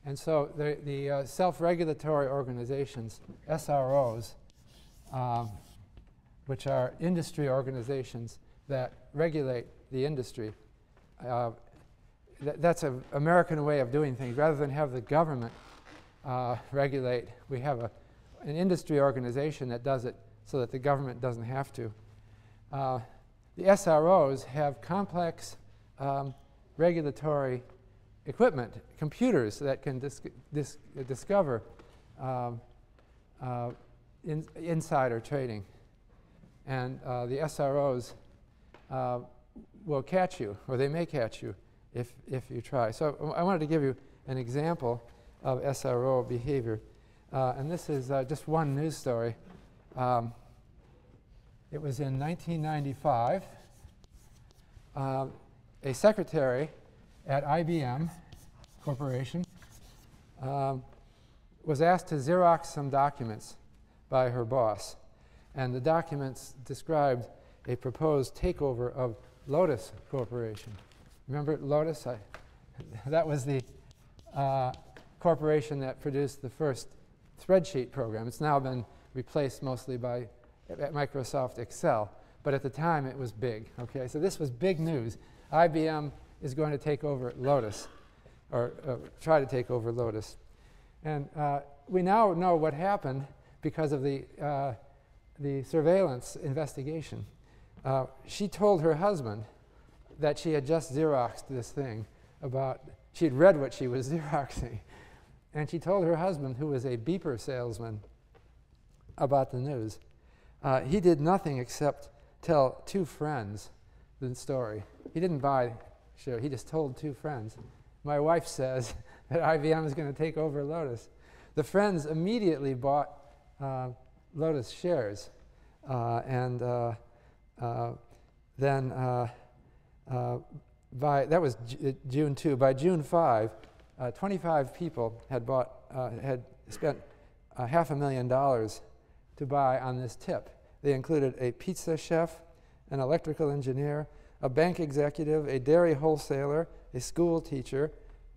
And so the, the uh, self-regulatory organizations, SROs, um, which are industry organizations that regulate the industry, uh, th that's an American way of doing things. Rather than have the government uh, regulate. We have a, an industry organization that does it so that the government doesn't have to. Uh, the SROs have complex um, regulatory equipment, computers that can dis dis discover um, uh, in insider trading. And uh, the SROs uh, will catch you, or they may catch you if, if you try. So I wanted to give you an example of SRO behavior. Uh, and this is uh, just one news story. Um, it was in 1995. Uh, a secretary at IBM Corporation um, was asked to Xerox some documents by her boss. And the documents described a proposed takeover of Lotus Corporation. Remember Lotus? I, that was the uh, corporation that produced the first spreadsheet program. It's now been replaced mostly by Microsoft Excel, but at the time it was big. Okay, so this was big news. IBM is going to take over Lotus, or uh, try to take over Lotus. And uh, we now know what happened because of the, uh, the surveillance investigation. Uh, she told her husband that she had just Xeroxed this thing about, she had read what she was Xeroxing. And she told her husband, who was a beeper salesman, about the news. Uh, he did nothing except tell two friends the story. He didn't buy share, he just told two friends. My wife says that IBM is going to take over Lotus. The friends immediately bought uh, Lotus shares. Uh, and uh, uh then by, that was June 2, by June 5, 25 people had bought, had spent half a million dollars to buy on this tip. They included a pizza chef, an electrical engineer, a bank executive, a dairy wholesaler, a school teacher,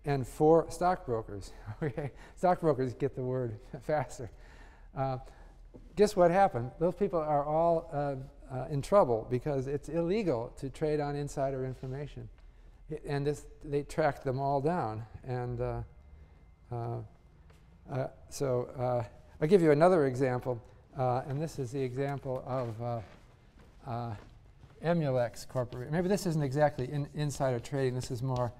and four stockbrokers. okay, stockbrokers get the word faster. Uh, guess what happened? Those people are all uh, uh, in trouble because it's illegal to trade on insider information. It, and this, they tracked them all down. And uh, uh, uh, so I'll give you another example. Uh, and this is the example of uh, uh, Emulex Corporation. Maybe this isn't exactly in insider trading, this is more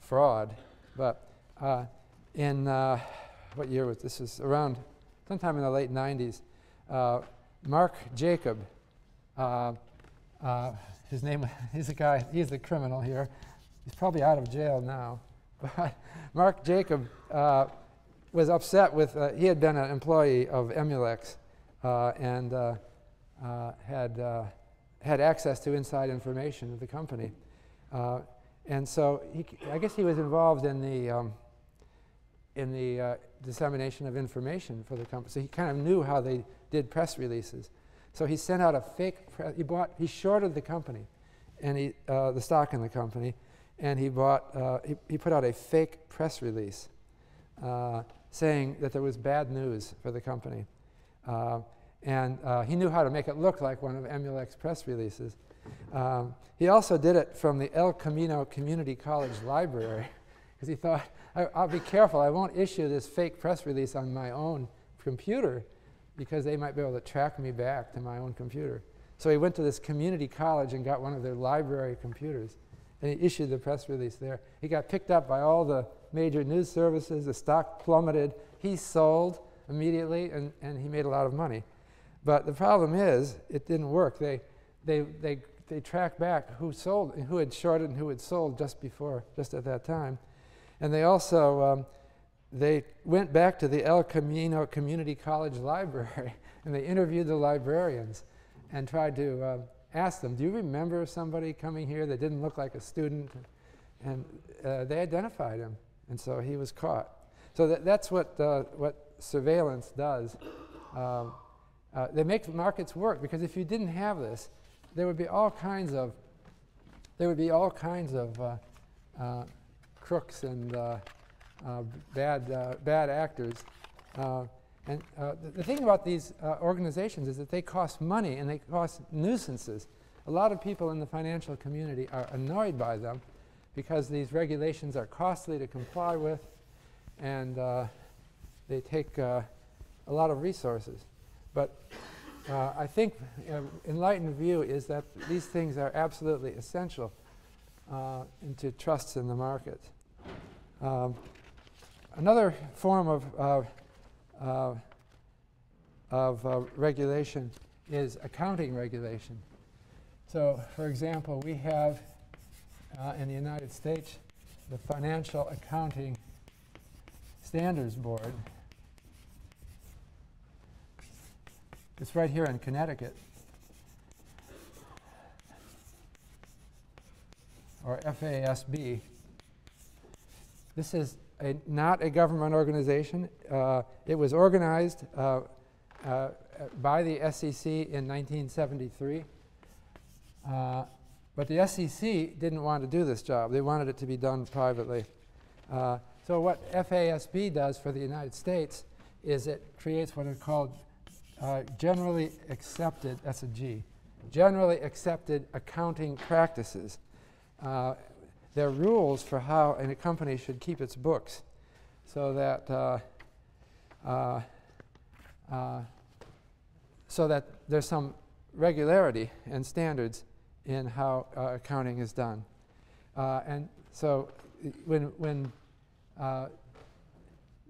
fraud. But uh, in uh, what year was this? Is around sometime in the late 90s. Uh, Mark Jakob, his name, he's the guy, he's the criminal here. He's probably out of jail now. But Mark Jakob was upset with, he had been an employee of Emulex uh, and uh, uh, had, had access to inside information of the company. and so he, I guess he was involved in the, um, in the dissemination of information for the company. So he kind of knew how they did press releases. So he sent out a fake, he bought, he shorted the company and he, uh, the stock in the company, and he bought, uh, he, he, put out a fake press release uh, saying that there was bad news for the company. Uh, and uh, he knew how to make it look like one of Emulex press releases. Um, he also did it from the El Camino Community College Library because he thought, I, will be careful, I won't issue this fake press release on my own computer because they might be able to track me back to my own computer. So he went to this community college and got one of their library computers and he issued the press release there. He got picked up by all the major news services, the stock plummeted, he sold, immediately, and, and he made a lot of money. But the problem is, it didn't work. They, they, they, they tracked back who sold, who had shorted and who had sold just before, just at that time. And they also, um, they went back to the El Camino Community College Library and they interviewed the librarians and tried to uh, ask them, do you remember somebody coming here that didn't look like a student? And uh, they identified him, and so he was caught. So that, that's what, uh, what surveillance does. Um, uh, they make markets work because if you didn't have this, there would be all kinds of there would be all kinds of uh, uh, crooks and bad uh, bad actors. and the, the, thing about these organizations is that they cost money and they cost nuisances. A lot of people in the financial community are annoyed by them because these regulations are costly to comply with, and they take uh, a lot of resources. But uh, I think uh, enlightened view is that these things are absolutely essential uh, into trusts in the market. Um, another form of, uh, uh, of uh, regulation is accounting regulation. So, for example, we have in the United States the Financial Accounting Standards Board. It's right here in Connecticut. Or FASB. This is a, not a government organization. Uh, it was organized uh, uh, by the SEC in 1973. Uh, but the SEC didn't want to do this job. They wanted it to be done privately. Uh, so what FASB does for the United States is it creates what are called uh, generally accepted, that's a G, generally accepted accounting practices. Uh, they're rules for how a company should keep its books so that uh, uh, uh, so that there's some regularity and standards in how uh, accounting is done. and so when, when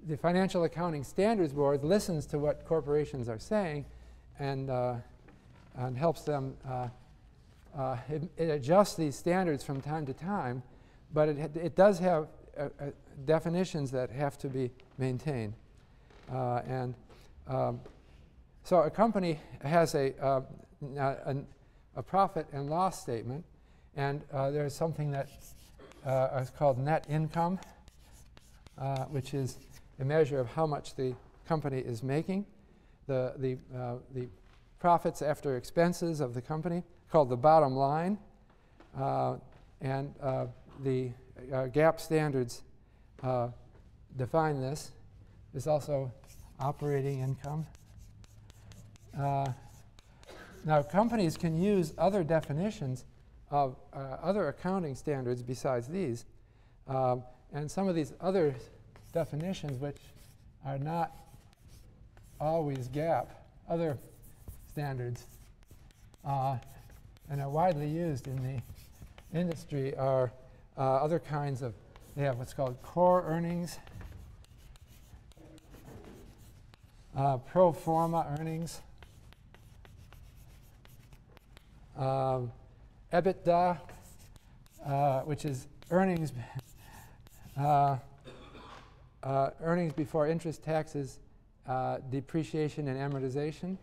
the Financial Accounting Standards Board listens to what corporations are saying and, uh, and helps them. Uh, uh, it, it, adjusts these standards from time to time, but it, it does have uh, uh, definitions that have to be maintained. Uh, and um, so a company has a, a, a, profit and loss statement, and there's something that is called net income, which is a measure of how much the company is making, the, the, uh, the profits after expenses of the company, called the bottom line, uh, and uh, the uh, GAAP standards uh, define this. There's also operating income. Uh, now, companies can use other definitions of other accounting standards besides these. Um, and some of these other definitions which are not always GAAP, other standards, uh, and are widely used in the industry are uh, other kinds of, they have what's called core earnings, uh, pro forma earnings, um, EBITDA, uh, which is earnings uh, uh, earnings before interest, taxes, depreciation, and amortization,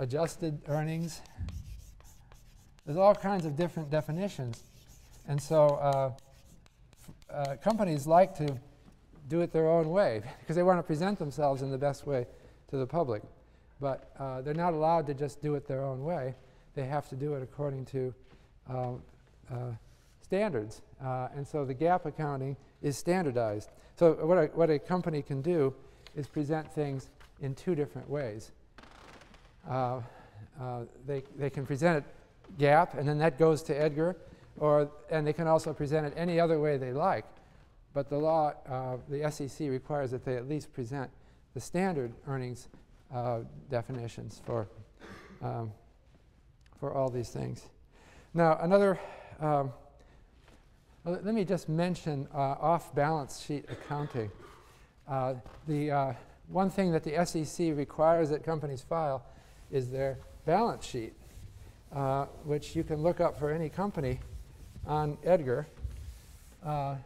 adjusted earnings. There's all kinds of different definitions. And so uh, uh, companies like to do it their own way because they want to present themselves in the best way to the public. But uh, they're not allowed to just do it their own way. They have to do it according to um, standards. and so the GAAP accounting is standardized. So what a, what a company can do is present things in two different ways. Uh, uh, they, they can present it GAAP, and then that goes to Edgar, or, and they can also present it any other way they like. But the law, uh, the SEC requires that they at least present the standard earnings uh, definitions for, um, for all these things. Now, another um, let me just mention uh, off balance sheet accounting. Uh, the uh, one thing that the SEC requires that companies file is their balance sheet, uh, which you can look up for any company on Edgar. Uh,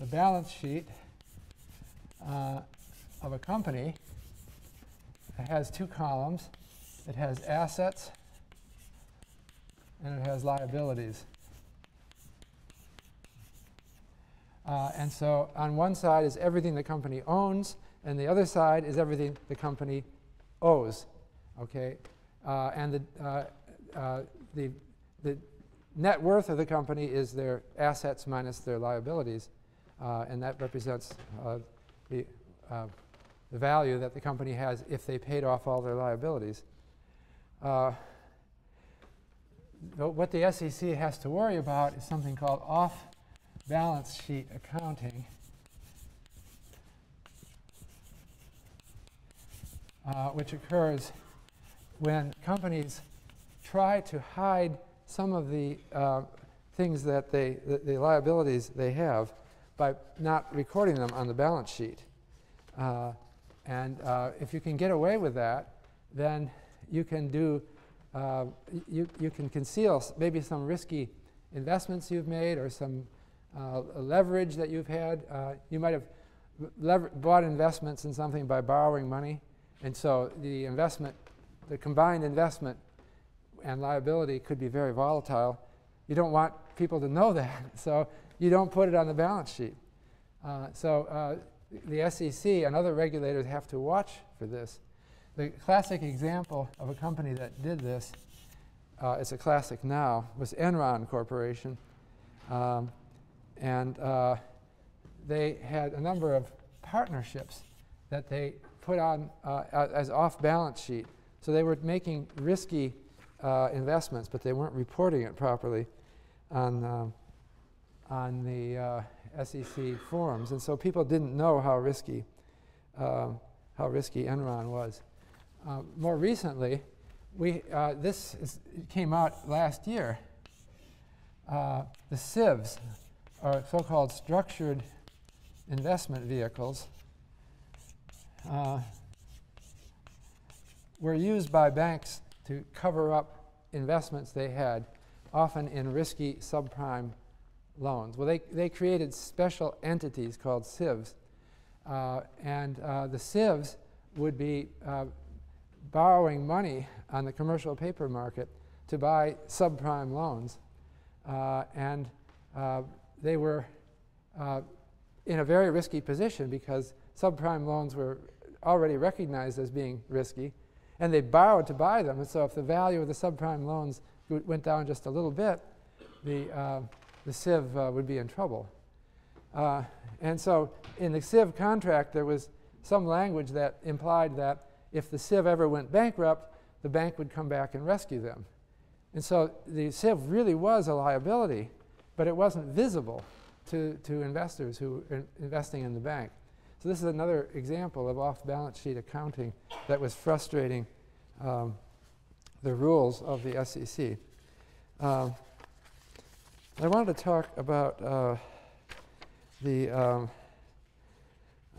the balance sheet uh, of a company has two columns. It has assets and it has liabilities. Uh, and so on one side is everything the company owns, and the other side is everything the company owes. Okay, uh, and the, uh, uh the, the net worth of the company is their assets minus their liabilities, uh, and that represents uh, the, uh, the, value that the company has if they paid off all their liabilities. Uh, what the SEC has to worry about is something called off balance sheet accounting. Uh, which occurs when companies try to hide some of the uh, things that they, the, the, liabilities they have by not recording them on the balance sheet. Uh, and uh, if you can get away with that, then you can do, uh, you, you can conceal maybe some risky investments you've made or some uh, leverage that you've had. Uh, you might have bought investments in something by borrowing money. And so the investment, the combined investment and liability could be very volatile. You don't want people to know that, so you don't put it on the balance sheet. Uh, so uh, the SEC and other regulators have to watch for this. The classic example of a company that did this, uh, it's a classic now, was Enron Corporation. Um, and uh, they had a number of partnerships that they put on uh, as off balance sheet. So they were making risky uh, investments, but they weren't reporting it properly on, um, on the uh, SEC forms. And so people didn't know how risky, um, how risky Enron was. Uh, more recently, we, uh, this is, came out last year. Uh, the SIVs, are so-called structured investment vehicles, uh, were used by banks to cover up investments they had, often in risky subprime loans. Well, they, they created special entities called SIVs, uh, and uh, the SIVs would be uh, borrowing money on the commercial paper market to buy subprime loans. Uh, and uh, they were uh, in a very risky position because subprime loans were already recognized as being risky, and they borrowed to buy them. And so, if the value of the subprime loans went down just a little bit, the, uh, the SIV uh, would be in trouble. Uh, and so, in the SIV contract, there was some language that implied that if the SIV ever went bankrupt, the bank would come back and rescue them. And so, the SIV really was a liability but it wasn't visible to, to investors who were investing in the bank. So this is another example of off-balance sheet accounting that was frustrating um, the rules of the SEC. Um, I wanted to talk about uh, the um,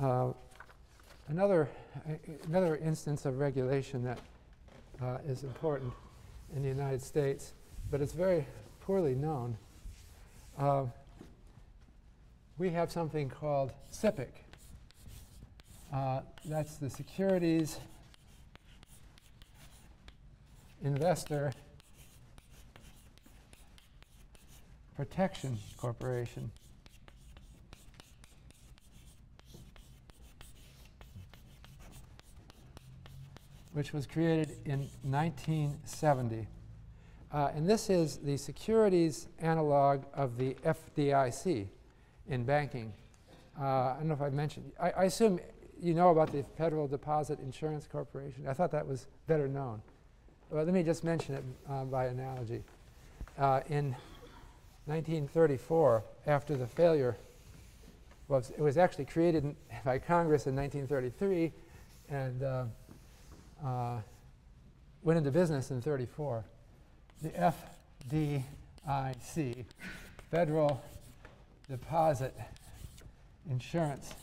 uh, another uh, another instance of regulation that uh, is important in the United States, but it's very poorly known. Uh, we have something called SIPC. Uh, that's the Securities Investor Protection Corporation. which was created in 1970. Uh, and this is the securities analog of the FDIC in banking. Uh, I don't know if I mentioned, I, I, assume you know about the Federal Deposit Insurance Corporation. I thought that was better known. Well, let me just mention it uh, by analogy. Uh, in 1934, after the failure, it was actually created by Congress in 1933 and uh, uh, went into business in 34 the FDIC, Federal Deposit Insurance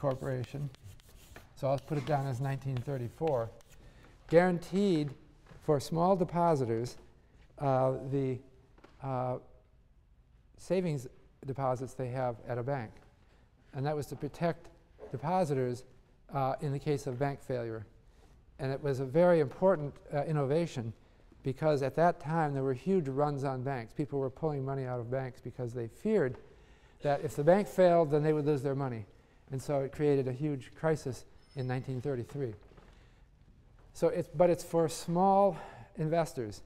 Corporation, so I'll put it down as 1934, guaranteed for small depositors uh, the uh, savings deposits they have at a bank. And that was to protect depositors uh, in the case of bank failure. And it was a very important uh, innovation because at that time there were huge runs on banks. People were pulling money out of banks because they feared that if the bank failed, then they would lose their money. And so it created a huge crisis in 1933. So it's, but it's for small investors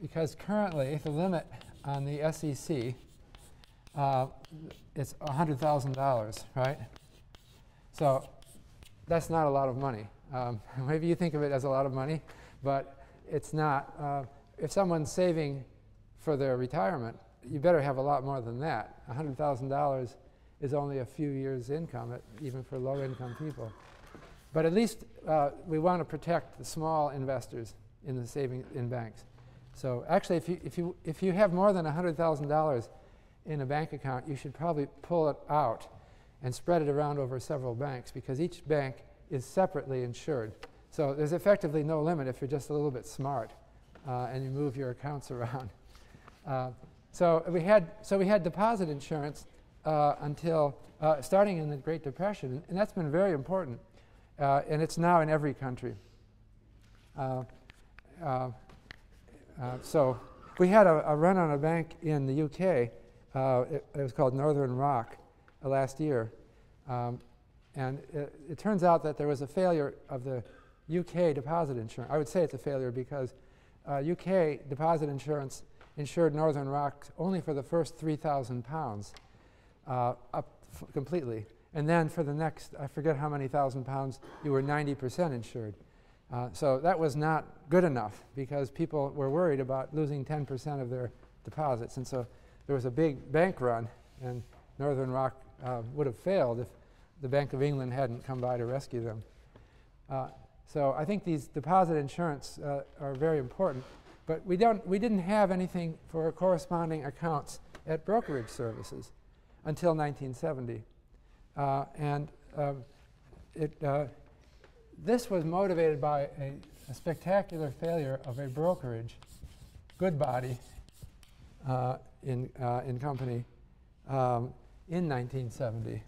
because currently the limit on the SEC uh, is $100,000, right? So that's not a lot of money. Um, maybe you think of it as a lot of money, but it's not. Uh, if someone's saving for their retirement, you better have a lot more than that. $100,000 is only a few years' income, at, even for low income people. But at least uh, we want to protect the small investors in the saving in banks. So actually, if you, if you, if you have more than $100,000 in a bank account, you should probably pull it out and spread it around over several banks because each bank is separately insured. So there's effectively no limit if you're just a little bit smart uh, and you move your accounts around. Uh, so we had so we had deposit insurance uh, until uh, starting in the Great Depression, and that's been very important, uh, and it's now in every country. Uh, so we had a, a, run on a bank in the UK. It, it, was called Northern Rock last year, um, and it, it turns out that there was a failure of the UK deposit insurance. I would say it's a failure because uh, UK deposit insurance insured Northern Rock only for the first 3,000 pounds uh, up completely. And then for the next, I forget how many thousand pounds, you were 90% insured. Uh, so that was not good enough because people were worried about losing 10% of their deposits. And so there was a big bank run, and Northern Rock uh, would have failed if the Bank of England hadn't come by to rescue them. Uh, so I think these deposit insurance uh, are very important. But we, don't, we didn't have anything for corresponding accounts at brokerage services until 1970. Uh, and um, it, uh, this was motivated by a, a, spectacular failure of a brokerage, Goodbody, uh, in, uh, in company um, in 1970.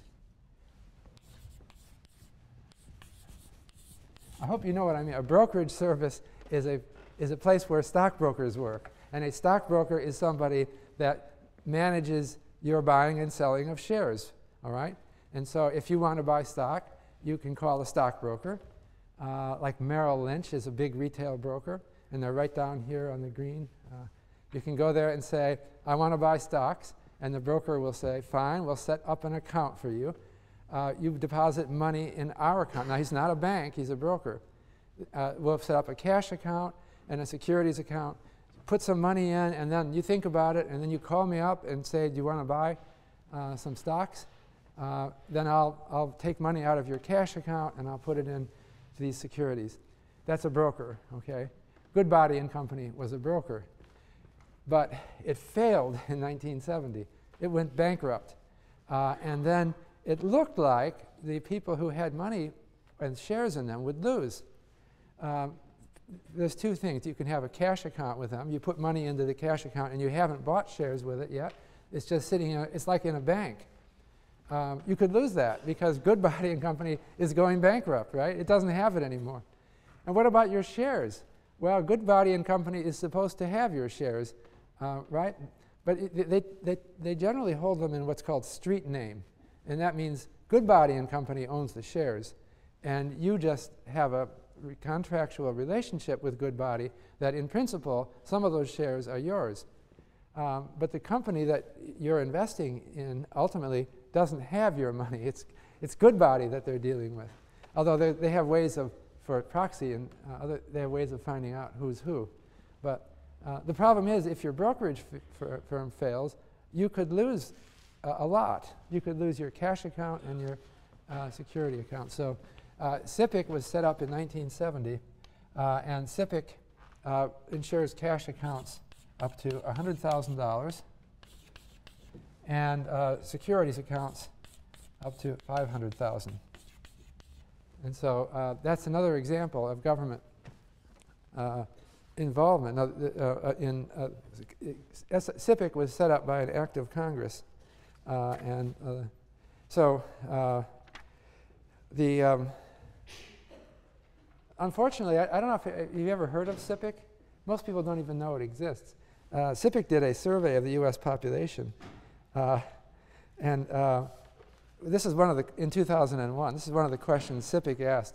I hope you know what I mean. A brokerage service is a is a place where stockbrokers work. And a stockbroker is somebody that manages your buying and selling of shares. All right? And so if you want to buy stock, you can call a stockbroker. Uh, like Merrill Lynch is a big retail broker, and they're right down here on the green. Uh, you can go there and say, I want to buy stocks. And the broker will say, Fine, we'll set up an account for you. Uh, you deposit money in our account. Now, he's not a bank, he's a broker. Uh, we'll set up a cash account and a securities account, put some money in, and then you think about it, and then you call me up and say, Do you want to buy uh, some stocks? Uh, then I'll, I'll take money out of your cash account and I'll put it in these securities. That's a broker, okay? Goodbody and Company was a broker. But it failed in 1970. It went bankrupt. Uh, and then it looked like the people who had money and shares in them would lose. Um, there's two things. You can have a cash account with them. You put money into the cash account and you haven't bought shares with it yet. It's just sitting in a, it's like in a bank. Um, you could lose that because Goodbody and Company is going bankrupt, right? It doesn't have it anymore. And what about your shares? Well, Goodbody and Company is supposed to have your shares, uh, right? But it, they, they, they generally hold them in what's called street name. And that means Goodbody and Company owns the shares. And you just have a re contractual relationship with Goodbody that in principle, some of those shares are yours. Um, but the company that you're investing in ultimately doesn't have your money. It's, it's Goodbody that they're dealing with. Although they have ways of, for proxy, and uh, other, they have ways of finding out who's who. But uh, the problem is if your brokerage firm fails, you could lose uh, a lot. You could lose your cash account and your uh, security account. So uh, SIPC was set up in 1970, uh, and SIPC uh, insures cash accounts up to $100,000 and uh, securities accounts up to 500,000. And so uh, that's another example of government uh, involvement. Now, in SIPC was set up by an act of Congress, and so the um, unfortunately, I, I, don't know if you've ever heard of SIPC. Most people don't even know it exists. Uh, did a survey of the U.S. population, uh, and uh, this is one of the in 2001. This is one of the questions SIPC asked.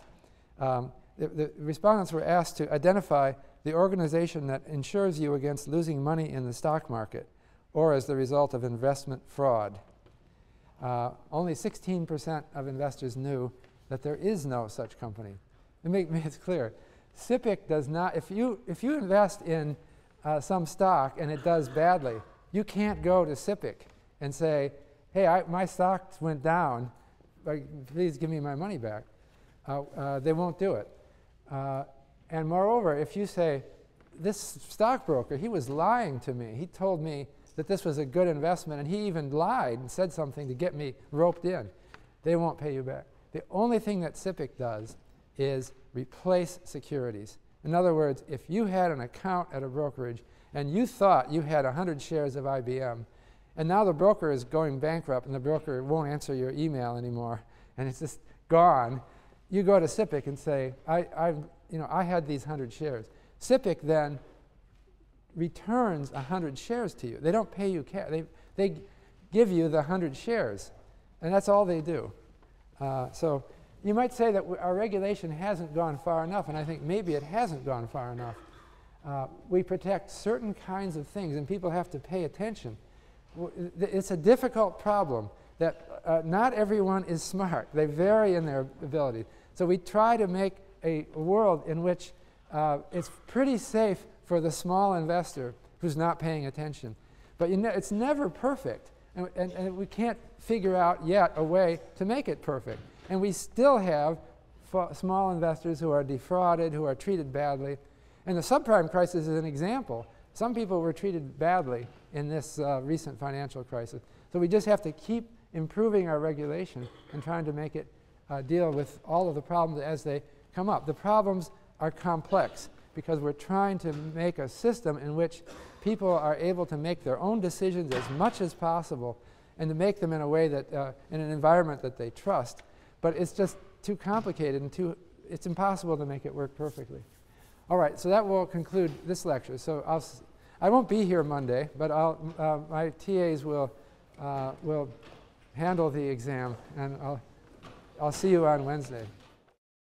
Um, the, the, respondents were asked to identify the organization that insures you against losing money in the stock market or as the result of investment fraud. Uh, only 16% of investors knew that there is no such company. Let me make it clear. SIPC does not, if you, if you invest in uh, some stock and it does badly, you can't go to SIPC and say, hey, I, my stocks went down, like, please give me my money back. uh, uh, they won't do it. Uh, and moreover, if you say, this stockbroker, he was lying to me. He told me that this was a good investment, and he even lied and said something to get me roped in. They won't pay you back. The only thing that SIPC does is replace securities. In other words, if you had an account at a brokerage and you thought you had 100 shares of IBM, and now the broker is going bankrupt and the broker won't answer your email anymore, and it's just gone, you go to SIPC and say, I, I, you know, I had these 100 shares. SIPC then returns 100 shares to you. They don't pay you cash. They, they give you the 100 shares, and that's all they do. Uh, so you might say that our regulation hasn't gone far enough, and I think maybe it hasn't gone far enough. Uh, we protect certain kinds of things, and people have to pay attention. It's a difficult problem that uh, not everyone is smart. They vary in their ability. So we try to make a world in which uh, it's pretty safe for the small investor who's not paying attention. But ne it's never perfect, and, and, and, we can't figure out yet a way to make it perfect. And we still have small investors who are defrauded, who are treated badly. And the subprime crisis is an example. Some people were treated badly in this uh, recent financial crisis. So we just have to keep improving our regulation and trying to make it uh, deal with all of the problems as they come up. The problems are complex because we're trying to make a system in which people are able to make their own decisions as much as possible and to make them in a way that, uh, in an environment that they trust. But it's just too complicated and too, it's impossible to make it work perfectly. All right, so that will conclude this lecture. So I'll I won't be here Monday, but uh, my TAs will, uh, will handle the exam, and I'll, I'll see you on Wednesday.